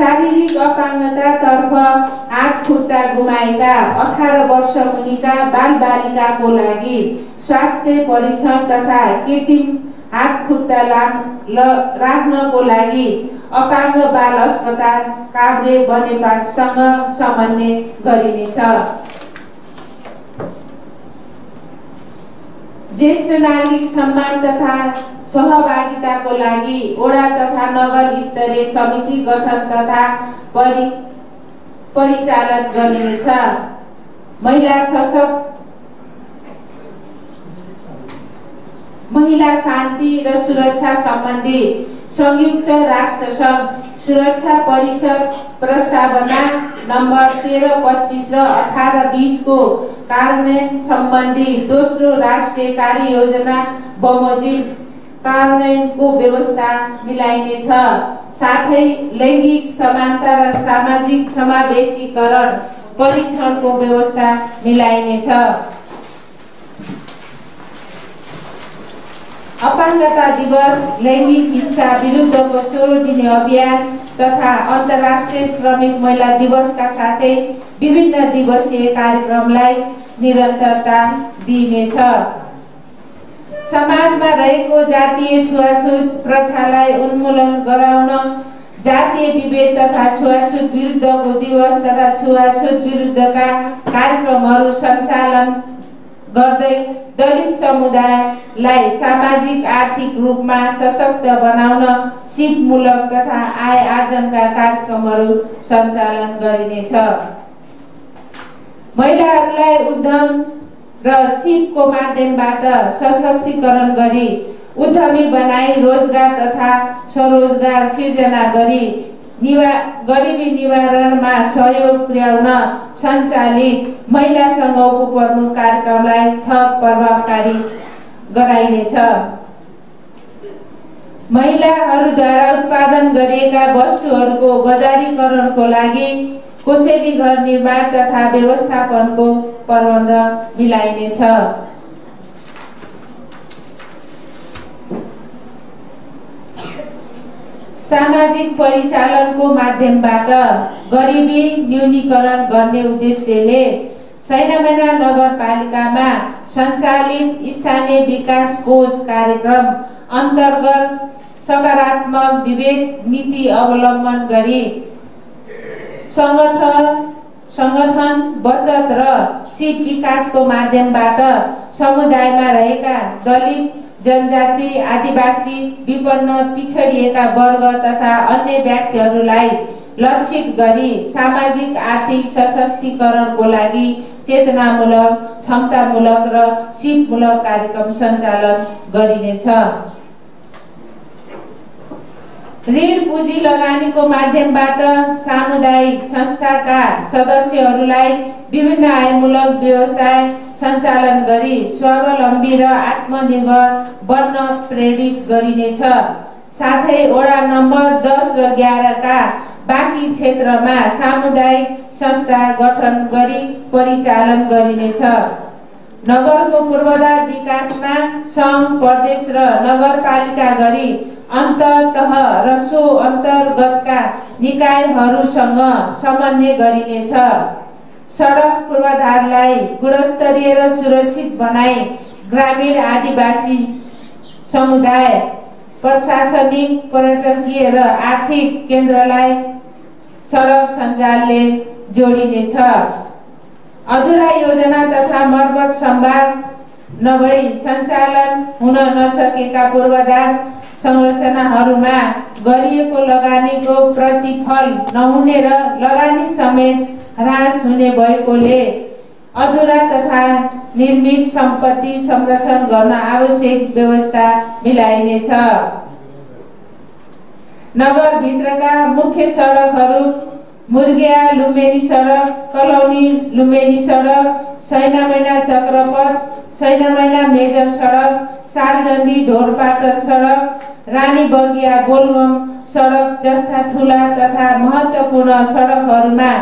शारीरिक अपाङ्गतातर्फ हात खुट्टा गुमाएका अठार वर्ष मुनिका बालबालिकाको लागि स्वास्थ्य परीक्षण तथा कृत्रिम हात खुट्टा राख्नको लागि अपाङ्ग बाल अस्पताल काभ्रे बनेपासँग समन्वय गरिनेछ। ज्येष्ठ नागरिक सम्मान तथा सहभागिताको लागि वडा तथा नगर स्तरीय समिति गठन तथा परि परिचालन गरिनेछ। महिला सशक्त महिला शान्ति र सुरक्षा सम्बन्धी संयुक्त राष्ट्र सङ्घ सुरक्षा परिषद प्रस्तावना नम्बर तेह्र पच्चिस र अठार बिसको कार्यान्वयन सम्बन्धी दोस्रो राष्ट्रिय कार्ययोजना बमोजिम कार्यान्वयनको व्यवस्था मिलाइनेछ। साथै लैङ्गिक समानता र सामाजिक समावेशीकरण परीक्षणको व्यवस्था मिलाइनेछ। अपाङ्गता दिवस लैङ्गिक हिंसा विरुद्धको सोह्र दिने अभियान तथा अन्तर्राष्ट्रिय श्रमिक महिला दिवसका साथै विभिन्न दिवसीय कार्यक्रमलाई निरन्तरता दिइनेछ। समाजमा रहेको जातीय छुवाछुत प्रथालाई उन्मूलन गराउन जातीय विभेद तथा छुवाछुत विरुद्धको दिवस तथा छुवाछुत विरुद्धका कार्यक्रमहरू सञ्चालन गर्दै दलित समुदायलाई सामाजिक आर्थिक रूपमा सशक्त बनाउन सिपमूलक तथा आय आर्जनका कार्यक्रमहरू सञ्चालन गरिनेछ। महिलाहरूलाई उद्यम र सिपको माध्यमबाट सशक्तिकरण गरी उद्यमी बनाई रोजगार तथा स्वरोजगार सिर्जना गरी निवा गरिबी निवारणमा सहयोग पुर्याउन सञ्चालित महिलासँग उपपर्नु कार्यक्रमलाई थप प्रभावकारी गराइनेछ। महिलाहरूद्वारा उत्पादन गरिएका वस्तुहरूको बजारीकरणको लागि कोसेली घर निर्माण तथा व्यवस्थापनको प्रबन्ध मिलाइनेछ। सामाजिक परिचालनको माध्यमबाट गरिबी न्यूनीकरण गर्ने उद्देश्यले सैनामेना नगरपालिकामा सञ्चालित स्थानीय विकास कोष कार्यक्रम अन्तर्गत सकारात्मक विवेक नीति अवलम्बन गरी सङ्गठन सङ्गठन बचत र सिप विकासको माध्यमबाट समुदायमा रहेका दलित जनजाति आदिवासी विपन्न पिछडिएका वर्ग तथा अन्य व्यक्तिहरूलाई लक्षित गरी सामाजिक आर्थिक सशक्तिकरणको लागि चेतनामूलक क्षमतामूलक र सिपमूलक कार्यक्रम सञ्चालन गरिनेछ। ऋण पुँजी लगानीको माध्यमबाट सामुदायिक संस्थाका सदस्यहरूलाई विभिन्न आयमूलक व्यवसाय सञ्चालन गरी स्वावलम्बी र आत्मनिर्भर बन्न प्रेरित गरिनेछ। साथै वडा नम्बर दस र एघारका बाँकी क्षेत्रमा सामुदायिक संस्था गठन गरी परिचालन गरिनेछ। नगरको पूर्वाधार विकासमा सङ्घ प्रदेश र नगरपालिका गरी अन्ततः र सो अन्तर्गतका निकायहरूसँग समन्वय गरिनेछ। सडक पूर्वाधारलाई गुणस्तरीय र सुरक्षित बनाई ग्रामीण आदिवासी समुदाय प्रशासनिक पर्यटकीय र आर्थिक केन्द्रलाई सडक सञ्जालले जोडिनेछ। अधुरा योजना तथा मर्मत सम्भार नभई सञ्चालन हुन नसकेका पूर्वाधार संरचनाहरूमा गरिएको लगानीको प्रतिफल नहुने र लगानी समेत ह्रास हुने भएकोले अधुरा तथा निर्मित सम्पत्ति संरक्षण गर्न आवश्यक व्यवस्था मिलाइनेछ। नगरभित्रका मुख्य सडकहरू मुर्गिया लुम्बिनी सडक कलौनी लुम्बिनी सडक सैनामैना चक्रपथ सैनामैना मेजर सडक सालजन्डी ढोरपाटन सडक रानी बगिया बोलबम सडक जस्ता ठुला तथा महत्त्वपूर्ण सडकहरूमा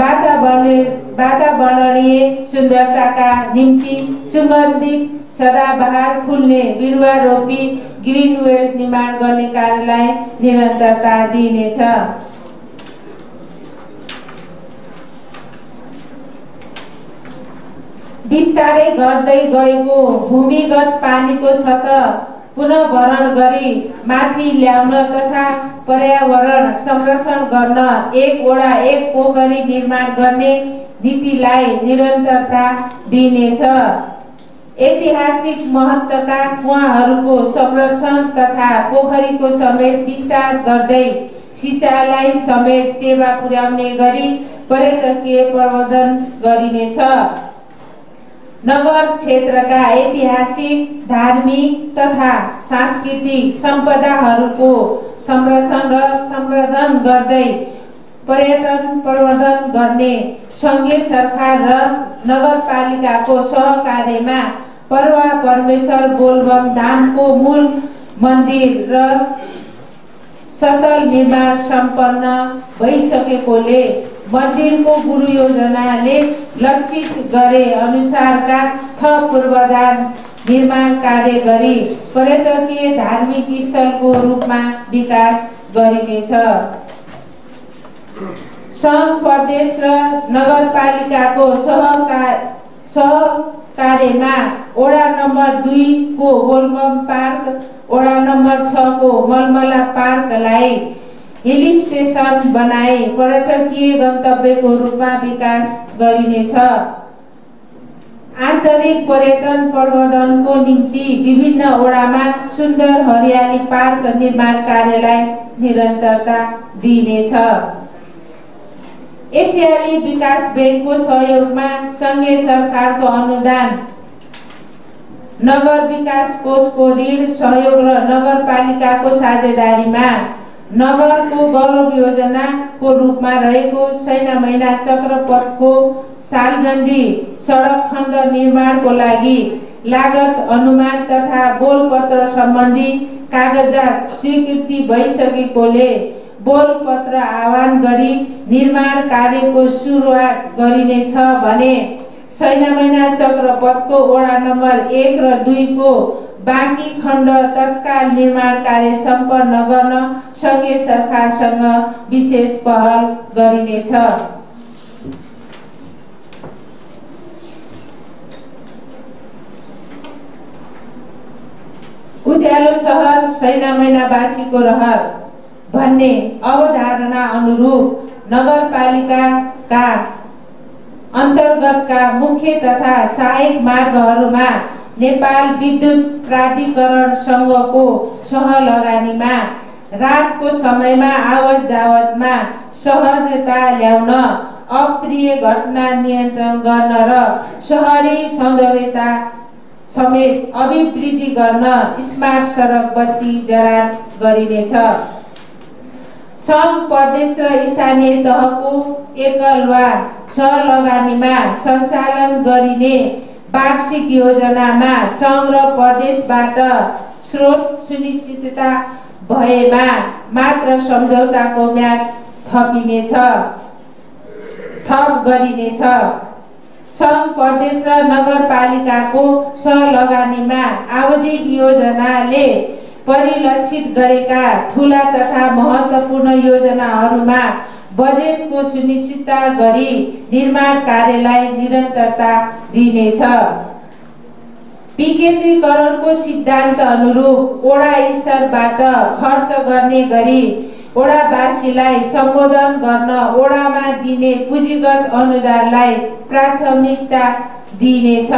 वातावरणीय वातावरणीय सुन्दरताका निम्ति सुगन्धित सदाबहार फुल्ने बिरुवा रोपी ग्रिन वेल्ट निर्माण गर्ने कार्यलाई निरन्तरता दिइनेछ। बिस्तारै घट्दै गएको भूमिगत पानीको सतह पुनः भरण गरी माथि ल्याउन तथा पर्यावरण संरक्षण गर्न एक वडा एक पोखरी निर्माण गर्ने नीतिलाई निरन्तरता दिइनेछ। ऐतिहासिक महत्त्वका कुवाहरूको संरक्षण तथा पोखरीको समेत विस्तार गर्दै सिँचाइलाई समेत टेवा पुर्याउने गरी पर्यटकीय प्रबन्धन गरिनेछ। नगर क्षेत्रका ऐतिहासिक धार्मिक तथा सांस्कृतिक सम्पदाहरूको संरक्षण र सम्वर्धन गर्दै पर्यटन प्रबन्धन गर्ने सङ्घीय सरकार र नगरपालिकाको सहकार्यमा पर्वा परमेश्वर बोलबम धामको मूल मन्दिर र सतल निर्माण सम्पन्न भइसकेकोले मन्दिरको गुरु योजनाले लक्षित गरे अनुसारका थप पूर्वाधार निर्माण कार्य गरी पर्यटकीय धार्मिक स्थलको रूपमा विकास गरिनेछ सङ्घ प्रदेश र नगरपालिकाको सहकार सहकार्यमा वडा नम्बर दुईको गोलबम पार्क वडा नम्बर छको मलमला पार्कलाई हिल स्टेसन बनाई पर्यटकीय गन्तव्यको रूपमा विकास गरिनेछ। आन्तरिक पर्यटन प्रबन्धनको निम्ति विभिन्न वडामा सुन्दर हरियाली पार्क निर्माण कार्यलाई निरन्तरता दिइनेछ। एसियाली विकास ब्याङ्कको सहयोगमा सङ्घीय सरकारको अनुदान नगर विकास कोषको ऋण सहयोग र नगरपालिकाको साझेदारीमा नगरको गौरव योजनाको रूपमा रहेको सैना महिना चक्रपथको सालजन्डी सडक खण्ड निर्माणको लागि लागत अनुमान तथा बोलपत्र सम्बन्धी कागजात स्वीकृति भइसकेकोले बोलपत्र आह्वान गरी निर्माण कार्यको सुरुवात गरिनेछ भने सैनामैना चक्रपथको वडा नम्बर एक र दुईको बाँकी खण्ड तत्काल निर्माण कार्य सम्पन्न गर्न सङ्घीय सरकारसँग विशेष पहल गरिनेछ। उज्यालो सहर सैनामैनावासीको रहर भन्ने अवधारणा अनुरूप नगरपालिकाका अन्तर्गतका मुख्य तथा सहायक मार्गहरूमा नेपाल विद्युत प्राधिकरण सङ्घको सहलगानीमा रातको समयमा आवत जावतमा सहजता ल्याउन अप्रिय घटना नियन्त्रण गर्न र सहरी सौन्दर्यता समेत अभिवृद्धि गर्न स्मार्ट सडक बत्ती जडान गरिनेछ। सङ्घ प्रदेश र स्थानीय तहको एकल वा सहलगानीमा सञ्चालन गरिने वार्षिक योजनामा सङ्घ प्रदेशबाट स्रोत सुनिश्चितता भएमा मात्र सम्झौताको म्याद थपिनेछ थप गरिनेछ। सङ्घ प्रदेश र नगरपालिकाको सहलगानीमा आवधिक योजनाले परिलक्षित गरेका ठुला तथा महत्त्वपूर्ण योजनाहरूमा बजेटको सुनिश्चितता गरी निर्माण कार्यलाई निरन्तरता दिनेछ। विकेन्द्रीकरणको सिद्धान्त अनुरूप वडा स्तरबाट खर्च गर्ने गरी वडावासीलाई सम्बोधन गर्न वडामा दिने पुँजीगत अनुदानलाई प्राथमिकता दिइनेछ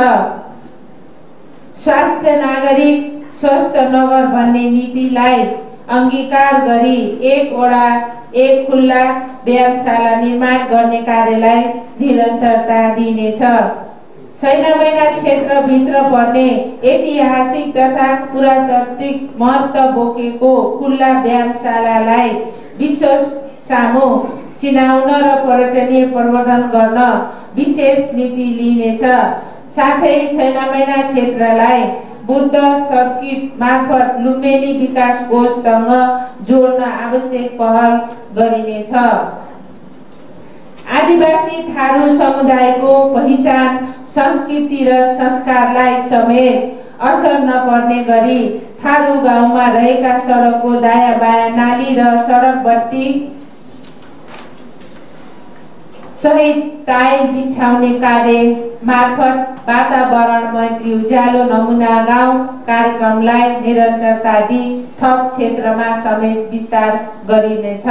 स्वास्थ्य नागरिक स्वस्थ नगर भन्ने नीतिलाई अङ्गीकार गरी एक वडा एक खुल्ला व्यायामशाला निर्माण गर्ने कार्यलाई निरन्तरता दिइनेछ। सैनामैना क्षेत्रभित्र पर्ने ऐतिहासिक तथा पुरातात्विक महत्त्व बोकेको खुल्ला व्यायामशालालाई विश्व सामु चिनाउन र पर्यटनीय प्रवर्धन गर्न विशेष नीति लिइनेछ। साथै सैनामैना क्षेत्रलाई बुद्ध सर्किट मार्फत लुम्बिनी विकास कोषसँग जोड्न आवश्यक पहल गरिनेछ। आदिवासी थारू समुदायको पहिचान संस्कृति र संस्कारलाई समेत असर नपर्ने गरी थारू गाउँमा रहेका सडकको दायाँ बायाँ नाली र सडक बत्ती सहित टाइल बिछाउने कार्य मार्फत वातावरण मैत्री उज्यालो नमुना गाउँ कार्यक्रमलाई निरन्तरता दिई थप क्षेत्रमा समेत विस्तार गरिनेछ।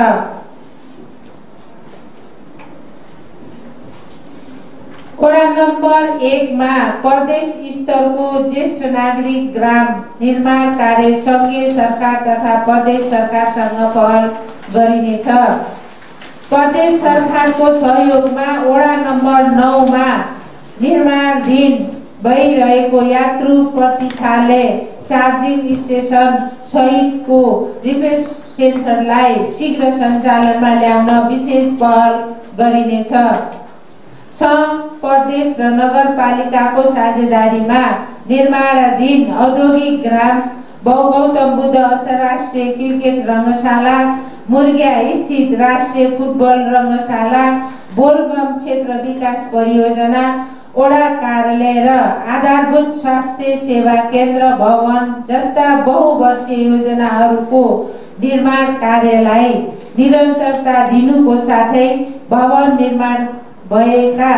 वडा नम्बर एकमा प्रदेश स्तरको ज्येष्ठ नागरिक ग्राम निर्माण कार्य सङ्घीय सरकार तथा प्रदेश सरकारसँग पहल गरिनेछ। प्रदेश सरकारको सहयोगमा वडा नम्बर नौमा निर्माणाधीन भइरहेको यात्रु प्रतीक्षालय चार्जिङ स्टेसन सहितको रिफ्रेस सेन्टरलाई शीघ्र सञ्चालनमा ल्याउन विशेष पहल गरिनेछ। सङ्घ प्रदेश र नगरपालिकाको साझेदारीमा निर्माणाधीन औद्योगिक ग्राम गौतम बुद्ध अन्तर्राष्ट्रिय क्रिकेट रङ्गशाला मुर्गिया स्थित राष्ट्रिय फुटबल रङ्गशाला बोलबम क्षेत्र विकास परियोजना वडा कार्यालय र आधारभूत स्वास्थ्य सेवा केन्द्र भवन जस्ता बहुवर्षीय योजनाहरूको निर्माण कार्यलाई निरन्तरता दिनुको साथै भवन निर्माण भएका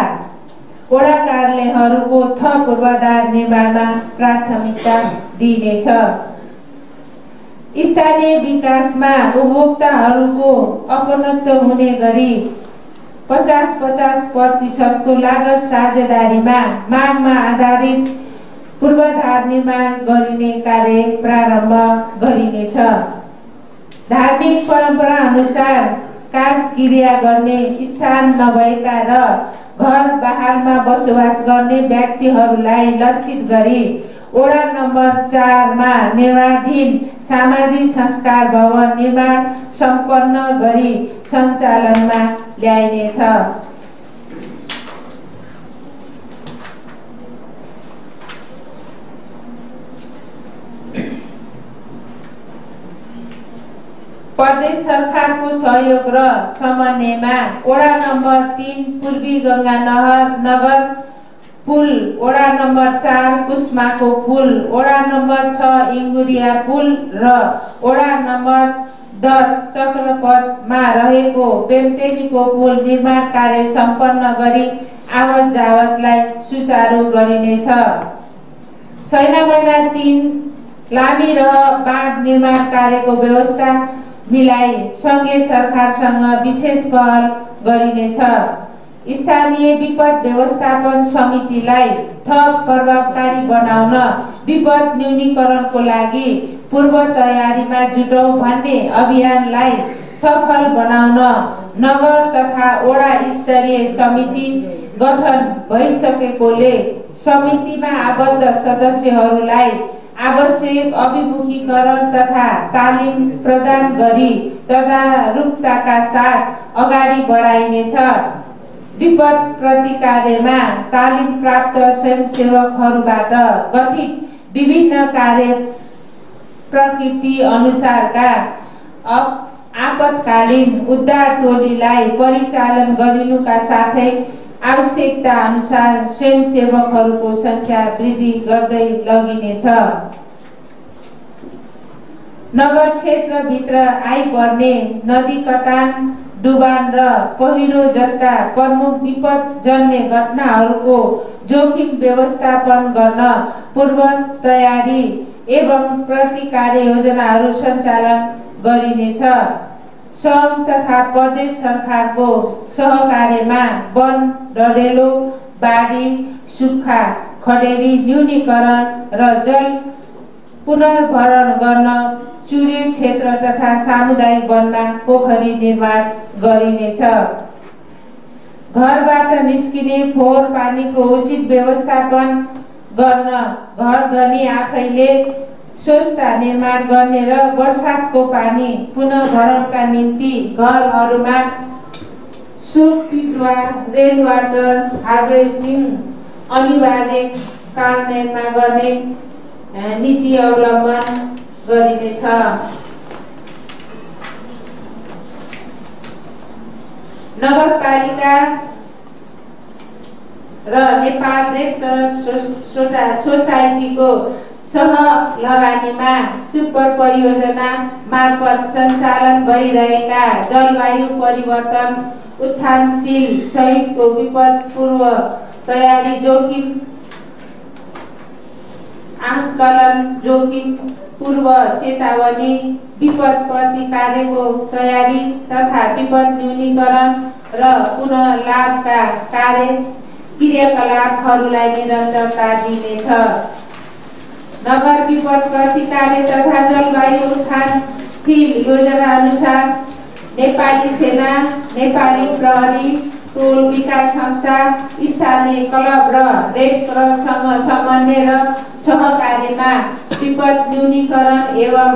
वडा कार्यालयहरूको थप पूर्वाधार निर्माणमा प्राथमिकता दिइनेछ। स्थानीय विकासमा उपभोक्ताहरूको अपनत्व हुने गरी पचास पचास प्रतिशतको लागत साझेदारीमा मागमा आधारित पूर्वाधार निर्माण गरिने कार्य प्रारम्भ गरिनेछ। धार्मिक परम्परा अनुसार काज क्रिया गर्ने स्थान नभएका र घर बहारमा बसोबास गर्ने व्यक्तिहरूलाई लक्षित गरी वडा नम्बर चारमा निर्माणाधीन सामाजिक संस्कार भवन निर्माण सम्पन्न गरी सञ्चालनमा ल्याइनेछ। प्रदेश सरकारको सहयोग र समन्वयमा वडा नम्बर तिन पूर्वी गङ्गा नहर नगर पुल वडा नम्बर चार कुस्माको पुल वडा नम्बर छ इङ्गुरिया पुल र वडा नम्बर दस चक्रपथमा रहेको बेमटेनीको पुल निर्माण कार्य सम्पन्न गरी आवत जावतलाई सुचारू गरिनेछ। सैना मैदान तिन लामी र बाँध निर्माण कार्यको व्यवस्था मिलाई सङ्घीय सरकारसँग विशेष पहल गरिनेछ। स्थानीय विपद व्यवस्थापन समितिलाई थप प्रभावकारी बनाउन विपद न्यूनीकरणको लागि पूर्व तयारीमा जुटौँ भन्ने अभियानलाई सफल बनाउन नगर तथा वडा स्तरीय समिति गठन भइसकेकोले समितिमा आबद्ध सदस्यहरूलाई आवश्यक अभिमुखीकरण तथा तालिम प्रदान गरी तदारुकताका साथ अगाडि बढाइनेछ। विपद प्रतिकार्यमा तालिम प्राप्त स्वयंसेवकहरूबाट गठित विभिन्न कार्य प्रकृति अनुसारका आपतकालीन उद्धार टोलीलाई परिचालन गरिनुका साथै आवश्यकता अनुसार स्वयंसेवकहरूको सङ्ख्या वृद्धि गर्दै लगिनेछ। नगर क्षेत्रभित्र आइपर्ने नदी कटान डुबान र पहिरो जस्ता प्रमुख विपदजन्य घटनाहरूको जोखिम व्यवस्थापन गर्न पूर्व तयारी एवं प्रतिकार्य योजनाहरू सञ्चालन गरिनेछ। सङ्घ तथा प्रदेश सरकारको सहकार्यमा वन डडेलो बाढी सुक्खा खडेरी न्यूनीकरण र जल पुनर्भरण गर्न चुरे क्षेत्र तथा सामुदायिक वनमा पोखरी निर्माण गरिनेछ। घरबाट निस्किने फोहोर पानीको उचित व्यवस्थापन गर्न घर धनी आफैले स्वस्थ निर्माण गर्ने र वर्षाको पानी पुनः भरणका निम्ति घरहरूमा सुप पिटुवा रेन वाटर हार्भेस्टिङ अनिवार्य कार्यान्वयनमा गर्ने नीति अवलम्बन गरिनेछ नगरपालिका र नेपाल क्रस सोसाइटीको सह लगानीमा सुपर परियोजना मार्फत सञ्चालन भइरहेका जलवायु परिवर्तन उत्थानशील सहितको विपद पूर्व तयारी जोखिम आङ्कलन जोखिम पूर्व चेतावनी विपद प्रतिकार्यको तयारी तथा विपद न्यूनीकरण र पुनः लाभका कार्य क्रियाकलापहरूलाई निरन्तरता दिनेछ। नगर विपद प्रतिकार्य तथा जलवायु उत्थानशील योजना अनुसार नेपाली सेना नेपाली प्रहरी टोल विकास संस्था स्थानीय क्लब र रेड क्रससँग समन्वय र सहकार्यमा विपद न्यूनीकरण एवं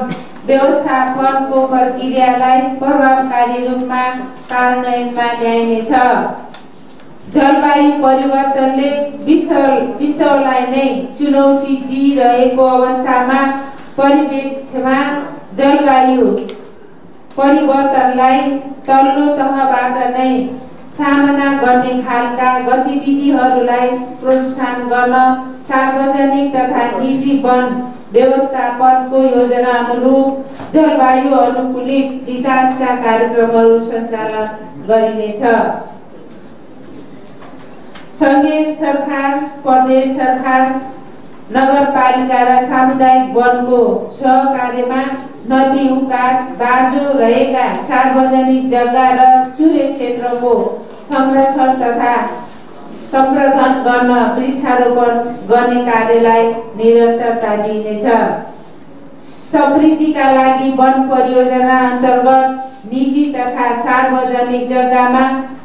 व्यवस्थापनको प्रक्रियालाई प्रभावकारी रूपमा कार्यान्वयनमा ल्याइनेछ। जलवायु परिवर्तनले विश्व विश्वलाई नै चुनौती दिइरहेको अवस्थामा परिप्रेक्ष्यमा जलवायु परिवर्तनलाई तल्लो तहबाट नै सामना गर्ने खालका गतिविधिहरूलाई प्रोत्साहन गर्न सार्वजनिक तथा निजी वन व्यवस्थापनको योजना अनुरूप जलवायु अनुकूलित विकासका कार्यक्रमहरू सञ्चालन गरिनेछ। सङ्घीय सरकार प्रदेश सरकार नगरपालिका र सामुदायिक वनको सहकार्यमा नदी उकास बाजो रहेका सार्वजनिक जग्गा र चुरे क्षेत्रको संरक्षण तथा सम्वर्धन गर्न वृक्षारोपण गर्ने कार्यलाई निरन्तरता दिइनेछ। समृद्धिका लागि वन परियोजना अन्तर्गत निजी तथा सार्वजनिक जग्गामा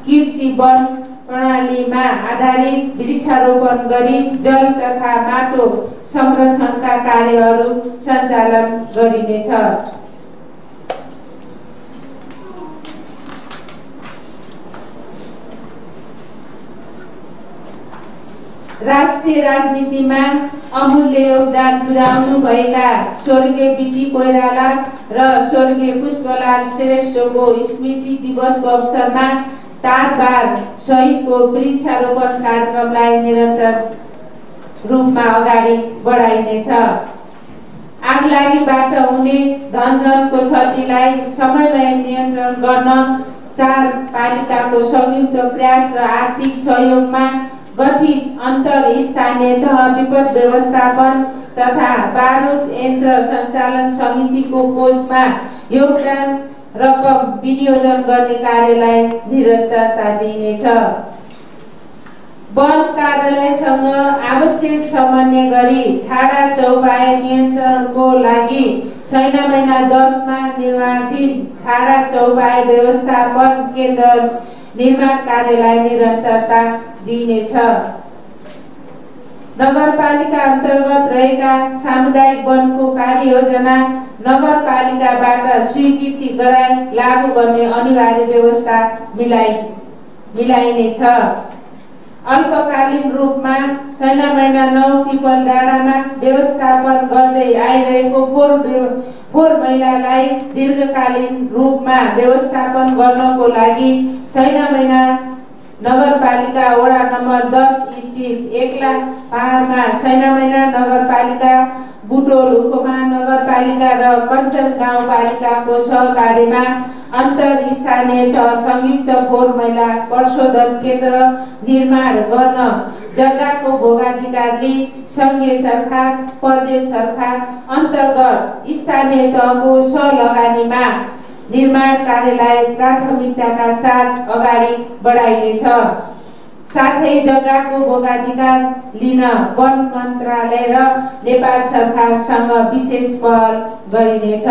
कृषि वन प्रणालीमा आधारित वृक्षारोपण गरी जल तथा माटो संरक्षणका कार्यहरू सञ्चालन गरिनेछ। राष्ट्रिय राजनीतिमा अमूल्य योगदान पुर्याउनु भएका स्वर्गीय बिटी कोइराला र स्वर्गीय पुष्पलाल श्रेष्ठको स्मृति दिवसको अवसरमा तारबार सहितको वृक्षारोपण कार्यक्रमलाई निरन्तर रूपमा अगाडि बढाइनेछ। आगलागीबाट हुने धनजनको क्षतिलाई समयमै नियन्त्रण गर्न चार पालिकाको संयुक्त प्रयास र आर्थिक सहयोगमा गठित अन्तर स्थानीय तह विपद व्यवस्थापन तथा बारुद यन्त्र सञ्चालन समितिको कोषमा योगदान रकम विनियोजन गर्ने कार्यलाई निरन्तरता दिइनेछ। वन कार्यालयसँग आवश्यक समन्वय गरी छाडा चौपाए नियन्त्रणको लागि छैन महिना दसमा निर्माणाधीन छाडा चौपाए व्यवस्थापन केन्द्र निर्माण कार्यलाई निरन्तरता दिइनेछ नगरपालिका अन्तर्गत रहेका सामुदायिक वनको कार्ययोजना नगरपालिकाबाट स्वीकृति गराई लागू गर्ने अनिवार्य व्यवस्था मिलाइ मिलाइनेछ अल्पकालीन रूपमा छैन महिना नौ पिपल डाँडामा व्यवस्थापन गर्दै आइरहेको फोहोर फोहोर मैलालाई दीर्घकालीन रूपमा व्यवस्थापन गर्नको लागि छैन महिना नगरपालिका वडा नम्बर दस स्थित एकला पाहाडमा महिना नगरपालिका बुटोल उपमा नगरपालिका र कञ्चन गाउँपालिकाको सहकार्यमा अन्तर स्थानीय तह संयुक्त फोहोर मैला प्रशोधन केन्द्र निर्माण गर्न जग्गाको भोगाधिकारले सङ्घीय सरकार प्रदेश सरकार अन्तर्गत स्थानीय तहको सहलगानीमा निर्माण कार्यलाई प्राथमिकताका साथ अगाडि बढाइनेछ। साथै जग्गाको भोगाधिकार लिन वन मन्त्रालय र नेपाल सरकारसँग विशेष पहल गरिनेछ।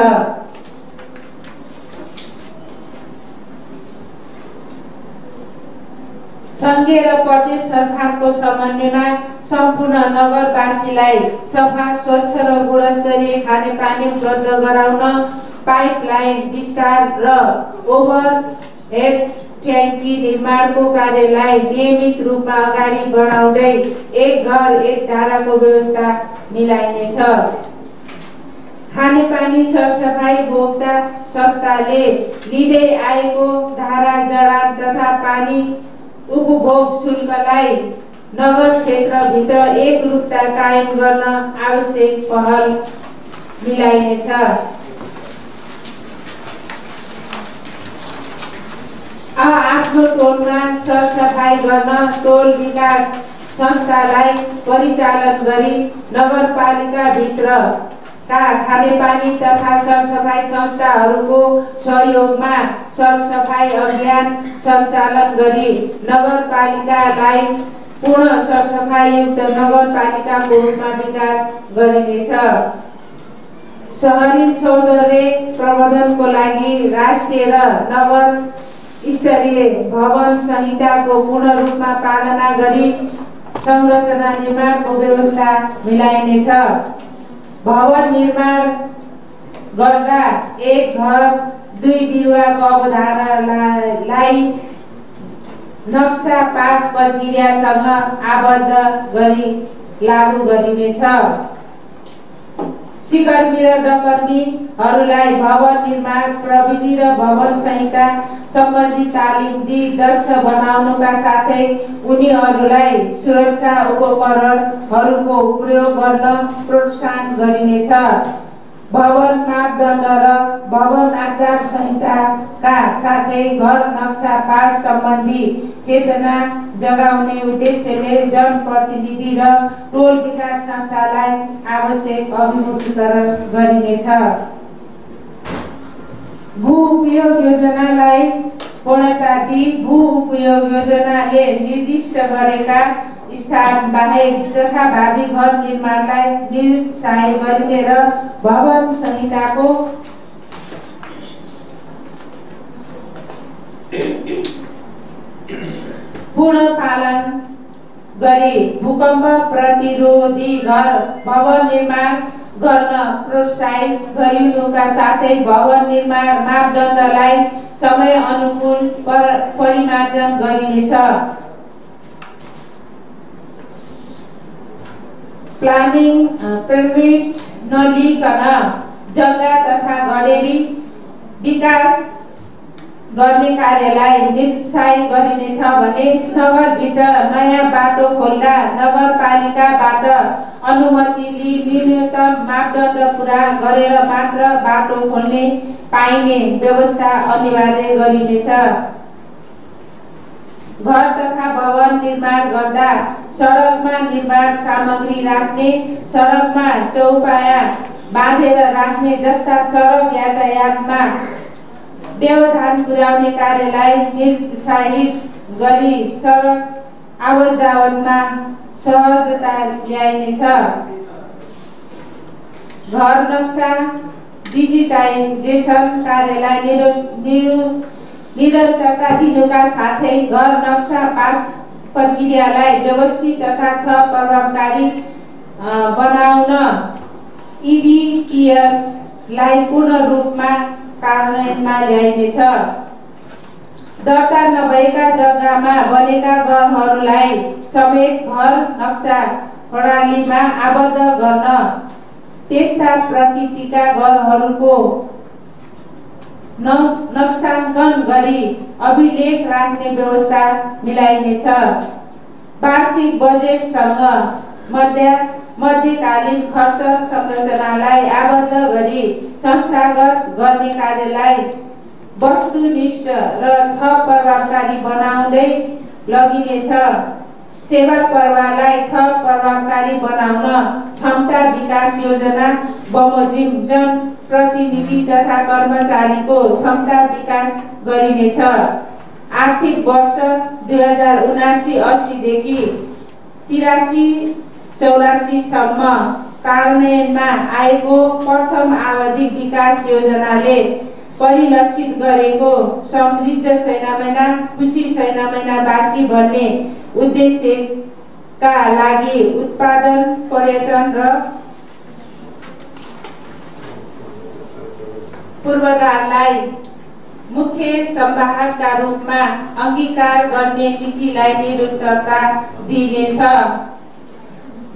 सङ्घीय र प्रदेश सरकारको समन्वयमा सम्पूर्ण नगरवासीलाई सफा स्वच्छ र गुणस्तरीय खानेपानी उपलब्ध गराउन पाइपलाइन विस्तार र ओभर हेड ट्याङ्की निर्माणको कार्यलाई नियमित रूपमा अगाडि बढाउँदै एक घर एक धाराको व्यवस्था मिलाइनेछ। खानेपानी सरसफाइ भोक्ता संस्थाले लिँदै आएको धारा जडान तथा पानी उपभोग शुल्कलाई नगर क्षेत्रभित्र एकरूपता कायम गर्न आवश्यक पहल मिलाइनेछ। आफ्नो टोलमा सरसफाइ गर्न टोल विकास संस्थालाई परिचालन गरी नगरपालिकाभित्रका खानेपानी तथा सरसफाइ संस्थाहरूको सहयोगमा सरसफाइ अभियान सञ्चालन गरी नगरपालिकालाई पूर्ण सरसफाइयुक्त नगरपालिकाको रूपमा विकास गरिनेछ। सहरी सौन्दर्य प्रबन्धनको लागि राष्ट्रिय र नगर स्तरीय भवन संहिताको पूर्ण रूपमा पालना गरी संरचना निर्माणको व्यवस्था मिलाइनेछ। भवन निर्माण गर्दा एक घर दुई बिरुवाको अवधारणालाई नक्सा पास प्रक्रियासँग आबद्ध गरी लागू गरिनेछ। सिकर्मी र डकर्मीहरूलाई भवन निर्माण प्रविधि र भवन संहिता सम्बन्धी तालिम दिई दक्ष बनाउनुका साथै उनीहरूलाई सुरक्षा उपकरणहरूको प्रयोग गर्न प्रोत्साहन गरिनेछ। भवन मापदण्ड र भवन आचार संहिताका साथै घर नक्सा पास सम्बन्धी चेतना जगाउने उद्देश्यले जनप्रतिनिधि र टोल विकास संस्थालाई आवश्यक अभिमुखीकरण गरिनेछ। भू उपयोग योजनालाई पूर्णता दिई भू उपयोग योजनाले निर्दिष्ट गरेका स्थान बाहेक जथाभावी घर निर्माणलाई निरुत्साहित गरिने र भवन संहिताको पूर्ण पालन गरी भूकम्प प्रतिरोधी घर भवन निर्माण गर्न प्रोत्साहित गरिनुका साथै भवन निर्माण मापदण्डलाई समय अनुकूल पर परिमार्जन गरिनेछ। प्लानिङ पर्मिट नलिकन जग्गा तथा गडेरी विकास गर्ने कार्यलाई निरुत्साहित गरिनेछ भने नगरभित्र नयाँ बाटो खोल्दा नगरपालिकाबाट अनुमति लिई न्यूनतम मापदण्ड पुरा गरेर मात्र बाटो खोल्ने पाइने व्यवस्था अनिवार्य गरिनेछ। घर तथा भवन निर्माण गर्दा सडकमा निर्माण सामग्री राख्ने सडकमा चौपाया बाँधेर राख्ने जस्ता सडक यातायातमा व्यवधान पुर्याउने कार्यलाई निरुत्साहित गरी सडक आवत जावतमा सहजता ल्याइनेछ। घर नक्सा डिजिटाइजेसन कार्यलाई निरु निरु निरन्तरता दिनुका साथै घर नक्सा पास प्रक्रियालाई व्यवस्थित तथा थप प्रभावकारी बनाउन इबिपिएसलाई पूर्ण रूपमा कार्यान्वयनमा ल्याइनेछ दर्ता नभएका जग्गामा बनेका घरहरूलाई समेत घर नक्सा प्रणालीमा आबद्ध गर्न त्यस्ता प्रकृतिका घरहरूको नक्साङ्कन गरी अभिलेख राख्ने व्यवस्था मिलाइनेछ। वार्षिक बजेटसँग मध्य मध्यकालीन खर्च संरचनालाई आबद्ध गरी संस्थागत गर्ने कार्यलाई वस्तुनिष्ठ र थप प्रभावकारी बनाउँदै लगिनेछ। सेवा प्रवाहलाई थप प्रभावकारी बनाउन क्षमता विकास योजना बमोजिम जन प्रतिनिधि तथा कर्मचारीको क्षमता विकास गरिनेछ। आर्थिक वर्ष दुई हजार उनासी अस्सीदेखि तिरासी चौरासीसम्म कार्यान्वयनमा आएको प्रथम आवधिक विकास योजनाले परिलक्षित गरेको समृद्ध सैनामैना खुसी सैनामैनावासी भन्ने उद्देश्यका लागि उत्पादन पर्यटन र पूर्वाधारलाई मुख्य संवाहकका रूपमा अङ्गीकार गर्ने नीतिलाई निरन्तरता दिइनेछ।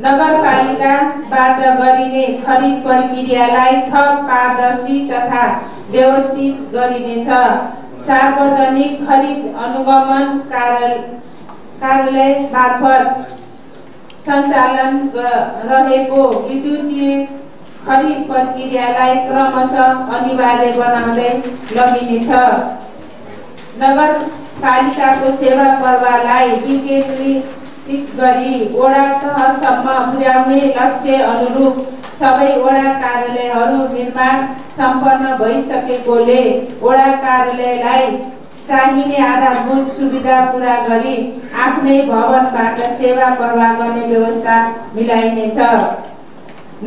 नगरपालिकाबाट गरिने खरिद प्रक्रियालाई थप पारदर्शी तथा व्यवस्थित गरिनेछ। सार्वजनिक खरिद अनुगमन कार्य कार्यालय मार्फत सञ्चालन रहेको विद्युतीय खरिद प्रक्रियालाई क्रमशः अनिवार्य बनाउँदै लगिनेछ। नगरपालिकाको सेवा प्रवाहलाई विकेन्द्रीकृत गरी वडा तहसम्म पुर्याउने लक्ष्य अनुरूप सबै वडा कार्यालयहरू निर्माण सम्पन्न भइसकेकोले वडा कार्यालयलाई चाहिने आधारभूत सुविधा पुरा गरी आफ्नै भवनबाट सेवा प्रवाह गर्ने व्यवस्था मिलाइनेछ।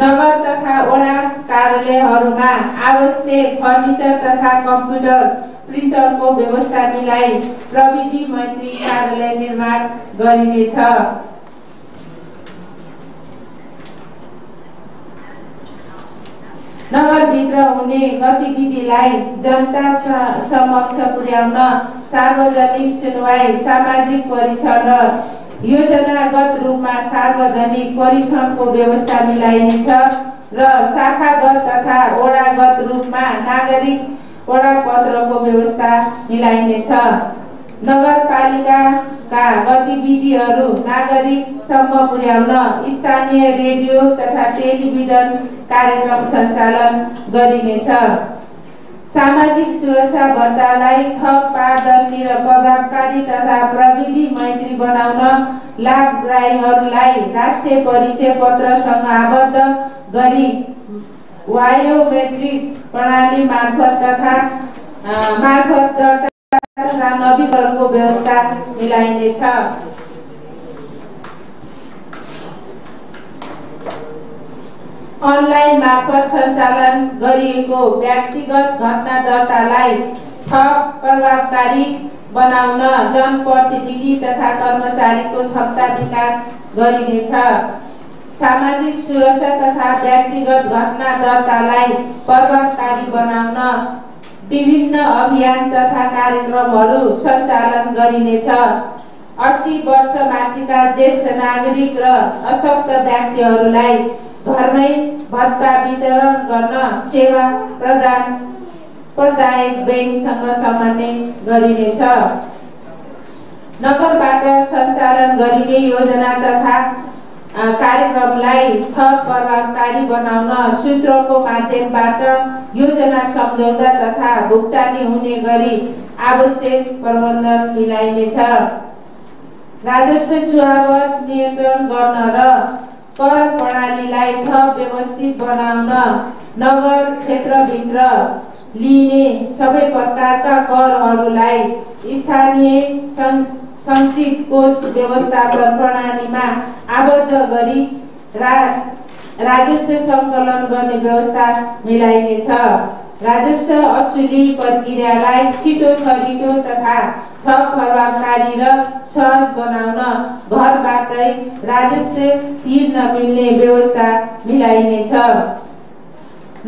नगर तथा वडा कार्यालयहरूमा आवश्यक फर्निचर तथा कम्प्युटर प्रिन्टरको व्यवस्था मिलाई प्रविधि मैत्री कार्यालय निर्माण गरिनेछ। नगरभित्र हुने गतिविधिलाई जनता समक्ष पुर्याउन सार्वजनिक सुनवाई सामाजिक परीक्षण र योजनागत रूपमा सार्वजनिक परीक्षणको व्यवस्था मिलाइनेछ र शाखागत तथा वडागत रूपमा नागरिक वडापत्रको व्यवस्था मिलाइनेछ नगरपालिकाका गतिविधिहरू नागरिकसम्म पुर्याउन स्थानीय रेडियो तथा टेलिभिजन कार्यक्रम सञ्चालन गरिनेछ सामाजिक सुरक्षा भत्तालाई थप पारदर्शी र प्रभावकारी तथा प्रविधि मैत्री बनाउन लाभग्राहीहरूलाई राष्ट्रिय परिचय पत्रसँग आबद्ध गरी बायोमेट्रिक प्रणाली मार्फत तथा मार्फत तथा नवीकरणको व्यवस्था मिलाइनेछ। अनलाइन मार्फत सञ्चालन गरिएको व्यक्तिगत घटना दर्तालाई थप प्रभावकारी बनाउन जनप्रतिनिधि तथा कर्मचारीको क्षमता विकास गरिनेछ। सामाजिक सुरक्षा तथा व्यक्तिगत घटना दर्तालाई प्रभावकारी बनाउन विभिन्न अभियान तथा कार्यक्रमहरू सञ्चालन गरिनेछ। अस्सी वर्ष माथिका ज्येष्ठ नागरिक र अशक्त व्यक्तिहरूलाई घरमै भत्ता वितरण गर्न सेवा प्रदान प्रदायक ब्याङ्कसँग समन्वय गरिनेछ। नगरबाट सञ्चालन गरिने योजना तथा कार्यक्रमलाई थप प्रभावकारी बनाउन सूत्रको माध्यमबाट योजना सम्झौता तथा भुक्तानी हुने गरी आवश्यक प्रबन्धन मिलाइनेछ। राजस्व चुहावट नियन्त्रण गर्न र कर प्रणालीलाई थप व्यवस्थित बनाउन नगर क्षेत्रभित्र लिइने सबै प्रकारका करहरूलाई स्थानीय सं सञ्चित कोष व्यवस्थापन प्रणालीमा आबद्ध गरी रा राजस्व सङ्कलन गर्ने व्यवस्था मिलाइनेछ। राजस्व असुली प्रक्रियालाई छिटो छरिटो तथा थप प्रभावकारी र सहज बनाउन घरबाटै राजस्व तिर्न मिल्ने व्यवस्था मिलाइनेछ।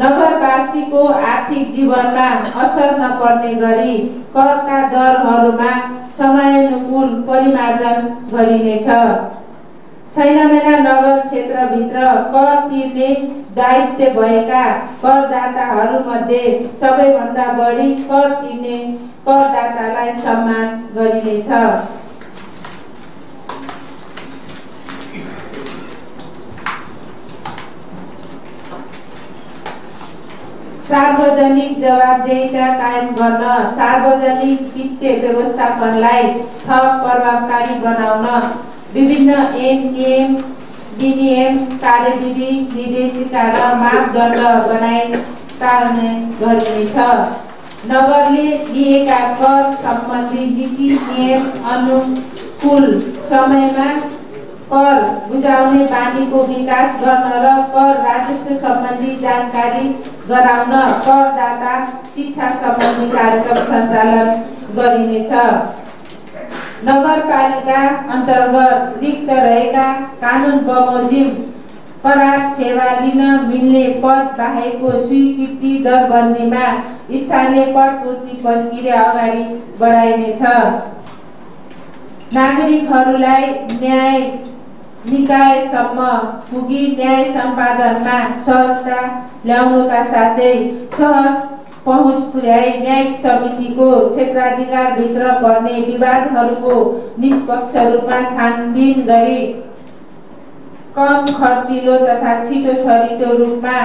नगरवासीको आर्थिक जीवनमा असर नपर्ने गरी करका दरहरूमा समयानुकूल परिमार्जन गरिनेछ। सैनामेना नगर क्षेत्रभित्र कर तिर्ने दायित्व भएका करदाताहरूमध्ये सबैभन्दा बढी कर तिर्ने करदातालाई सम्मान गरिनेछ। सार्वजनिक जवाबदेहिता कायम गर्न सार्वजनिक वित्तीय व्यवस्थापनलाई थप प्रभावकारी बनाउन विभिन्न ऐन नियम विनियम कार्यविधि निर्देशिका र मापदण्ड बनाइ कार्यान्वयन गरिनेछ। नगरले लिएका कर सम्बन्धी नीति नियम अनुकूल समयमा कर बुझाउने बानीको विकास गर्न र कर राजस्व सम्बन्धी जानकारी गराउन करदाता शिक्षा सम्बन्धी कार्यक्रम सञ्चालन गरिनेछ। नगरपालिका अन्तर्गत रिक्त रहेका कानुन बमोजिम करार सेवा लिन मिल्ने पद बाहेकको स्वीकृति दरबन्दीमा स्थानीय कर पूर्ति प्रक्रिया अगाडि बढाइनेछ। नागरिकहरूलाई न्याय निकायसम्म पुगी न्याय सम्पादनमा सहजता ल्याउनुका साथै सहज पहुँच पुर्याई न्यायिक समितिको क्षेत्राधिकारभित्र पर्ने विवादहरूको निष्पक्ष रूपमा छानबिन गरी कम खर्चिलो तथा छिटो छरिटो रूपमा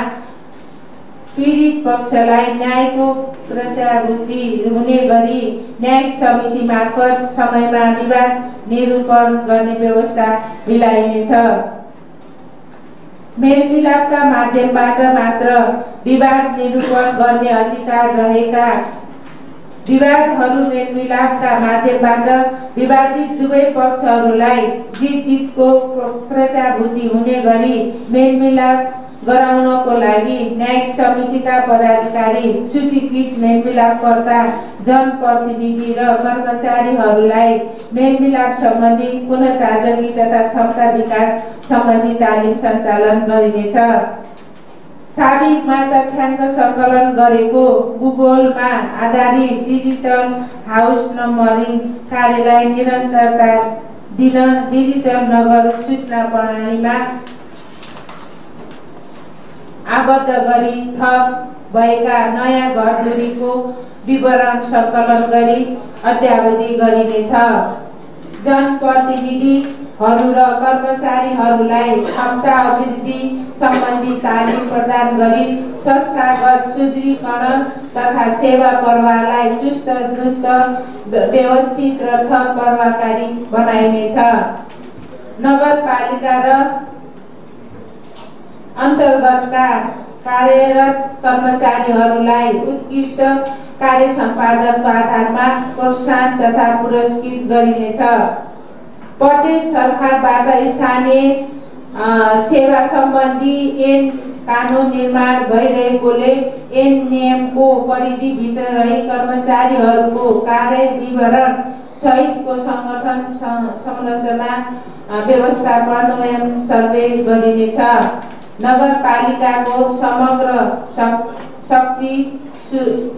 पीडित पक्षलाई न्यायको प्रत्याभूति हुने गरी न्यायिक समिति मार्फत समयमा विवाद निरूपण गर्ने व्यवस्था मिलाइनेछ। मेलमिलापका माध्यमबाट मात्र विवाद निरूपण गर्ने अधिकार रहेका विवादहरू मेलमिलापका माध्यमबाट विवादित दुवै पक्षहरूलाई जित जितको प्रत्याभूति हुने गरी मेलमिलाप गराउनको लागि न्यायिक समितिका पदाधिकारी सूचीकृत मेलमिलापकर्ता जनप्रतिनिधि र कर्मचारीहरूलाई मेलमिलाप सम्बन्धी पुनः ताजगी तथा क्षमता विकास सम्बन्धी तालिम सञ्चालन गरिनेछ। साबिकमा तथ्याङ्क सङ्कलन गरेको भूगोलमा आधारित डिजिटल हाउस नम्बरिङ कार्यलाई निरन्तरता दिन डिजिटल नगर सूचना प्रणालीमा आबद्ध गरी थप भएका नयाँ घरधुरीको विवरण सङ्कलन गरी अद्यावधि गरिनेछ। जनप्रतिनिधिहरू र कर्मचारीहरूलाई क्षमता अभिवृद्धि सम्बन्धी तालिम प्रदान गरी संस्थागत सुदृढीकरण तथा सेवा प्रवाहलाई चुस्त दुस्त व्यवस्थित र थप प्रभावकारी बनाइनेछ। नगरपालिका र अन्तर्गतका कार्यरत कर्मचारीहरूलाई उत्कृष्ट कार्य सम्पादनको आधारमा प्रोत्साहन तथा पुरस्कृत गरिनेछ। प्रदेश सरकारबाट स्थानीय सेवा सम्बन्धी ऐन कानुन निर्माण भइरहेकोले ऐन नियमको परिधिभित्र रही कर्मचारीहरूको कार्य विवरण सहितको सङ्गठन संरचना व्यवस्थापन एवं सर्वे गरिनेछ। नगरपालिकाको समग्र शक- शक्ति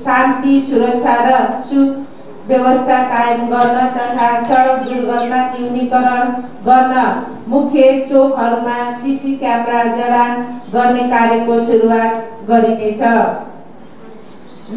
शान्ति सुरक्षा र सु व्यवस्था कायम गर्न तथा सडक दुर्घटना न्यूनीकरण गर्न मुख्य चोकहरूमा सिसी क्यामेरा जडान गर्ने कार्यको सुरुवात गरिनेछ।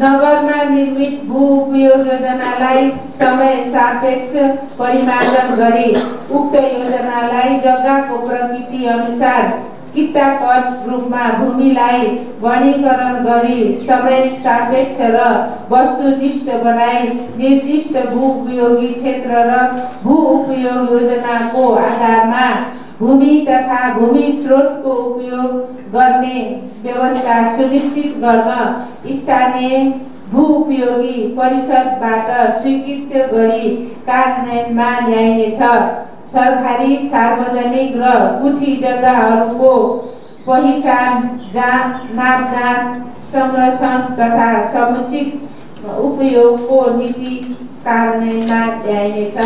नगरमा निर्मित भू उपयोग योजनालाई समय सापेक्ष परिमार्जन गरी उक्त योजनालाई जग्गाको प्रकृति अनुसार किट्टाकट रूपमा भूमिलाई वर्णीकरण गरी समय सापेक्ष र वस्तुनिष्ठ बनाई निर्दिष्ट भू उपयोगी क्षेत्र र भू उपयोग योजनाको आधारमा भूमि तथा भूमि स्रोतको उपयोग गर्ने व्यवस्था सुनिश्चित गर्न स्थानीय भू उपयोगी परिषदबाट स्वीकृत गरी कार्यान्वयनमा ल्याइनेछ। सरकारी सार्वजनिक र कुठी जग्गाहरूको पहिचान नाप जाँच संरक्षण तथा समुचित उपयोगको नीति कार्यान्वयनमा ल्याइनेछ।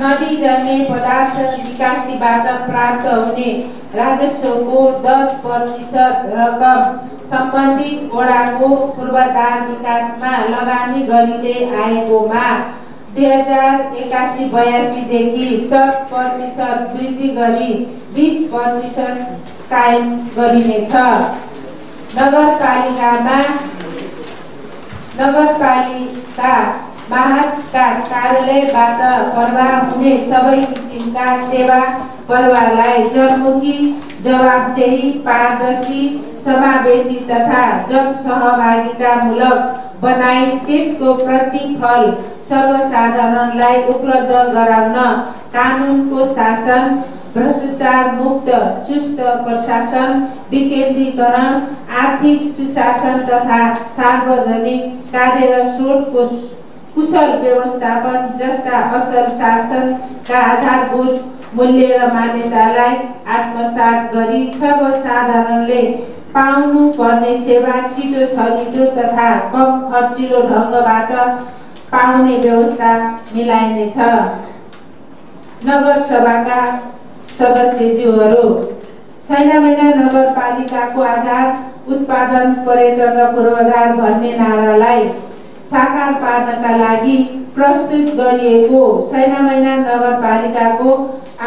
नदी जन्य पदार्थ निकासीबाट प्राप्त हुने राजस्वको दस प्रतिशत रकम सम्बन्धित वडाको पूर्वाधार विकासमा लगानी गरिँदै आएकोमा दुई हजार एकासी बयासीदेखि शत प्रतिशत वृद्धि गरी बिस प्रतिशत कायम गरिनेछ। नगरपालिकामा नगरपालिका माहतका कार्यालयबाट प्रवाह हुने सबै किसिमका सेवा प्रवाहलाई जनमुखी जवाबदेही पारदर्शी समावेशी तथा जनसहभागितामूलक बनाई त्यसको प्रतिफल सर्वसाधारणलाई उपलब्ध गराउन कानुनको शासन भ्रष्टाचार मुक्त चुस्त प्रशासन विकेन्द्रीकरण आर्थिक सुशासन तथा सार्वजनिक कार्य र स्रोतको कुशल व्यवस्थापन जस्ता असल शासनका आधारभूत मूल्य र मान्यतालाई आत्मसात गरी सर्वसाधारणले पाउनु पर्ने सेवा छिटो छरिटो तथा कम खर्चिलो ढङ्गबाट पाउने व्यवस्था मिलाइनेछ। नगरसभाका सदस्यज्यूहरू सैनामेना नगरपालिकाको आधार उत्पादन पर्यटन र पूर्वाधार भन्ने नारालाई साकार पार्नका लागि प्रस्तुत गरिएको सैनामैना नगरपालिकाको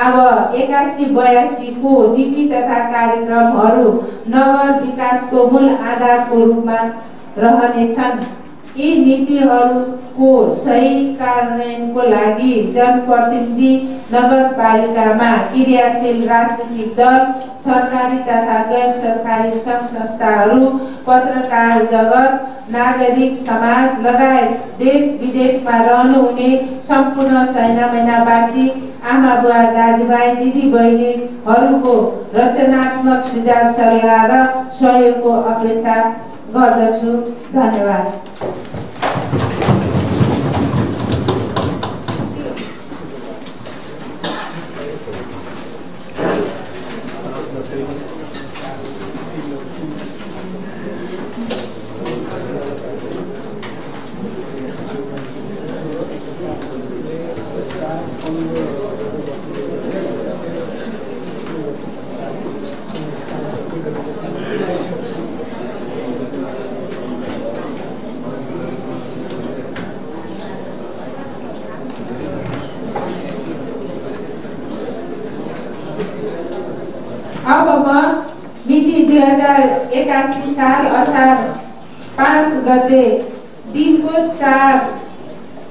अब एकासी बयासीको नीति तथा कार्यक्रमहरू नगर विकासको मूल आधारको रूपमा रहनेछन्। यी नीतिहरूको सही कार्यान्वयनको लागि जनप्रतिनिधि नगरपालिकामा क्रियाशील राजनीतिक दल सरकारी तथा गैर सरकारी सङ्घ संस्थाहरू पत्रकार जगत नागरिक समाज लगायत देश विदेशमा रहनुहुने सम्पूर्ण सैनामैनावासी आमा बुवा दाजुभाइ दिदी बहिनीहरूको रचनात्मक सुझाव सल्लाह र सहयोगको अपेक्षा गर्दछु। धन्यवाद।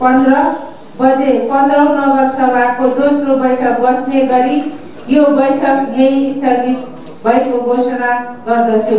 पन्ध्र बजे पन्ध्रौँ नगर सभाको दोस्रो बैठक बस्ने गरी यो बैठक यही स्थगित भएको घोषणा गर्दछु।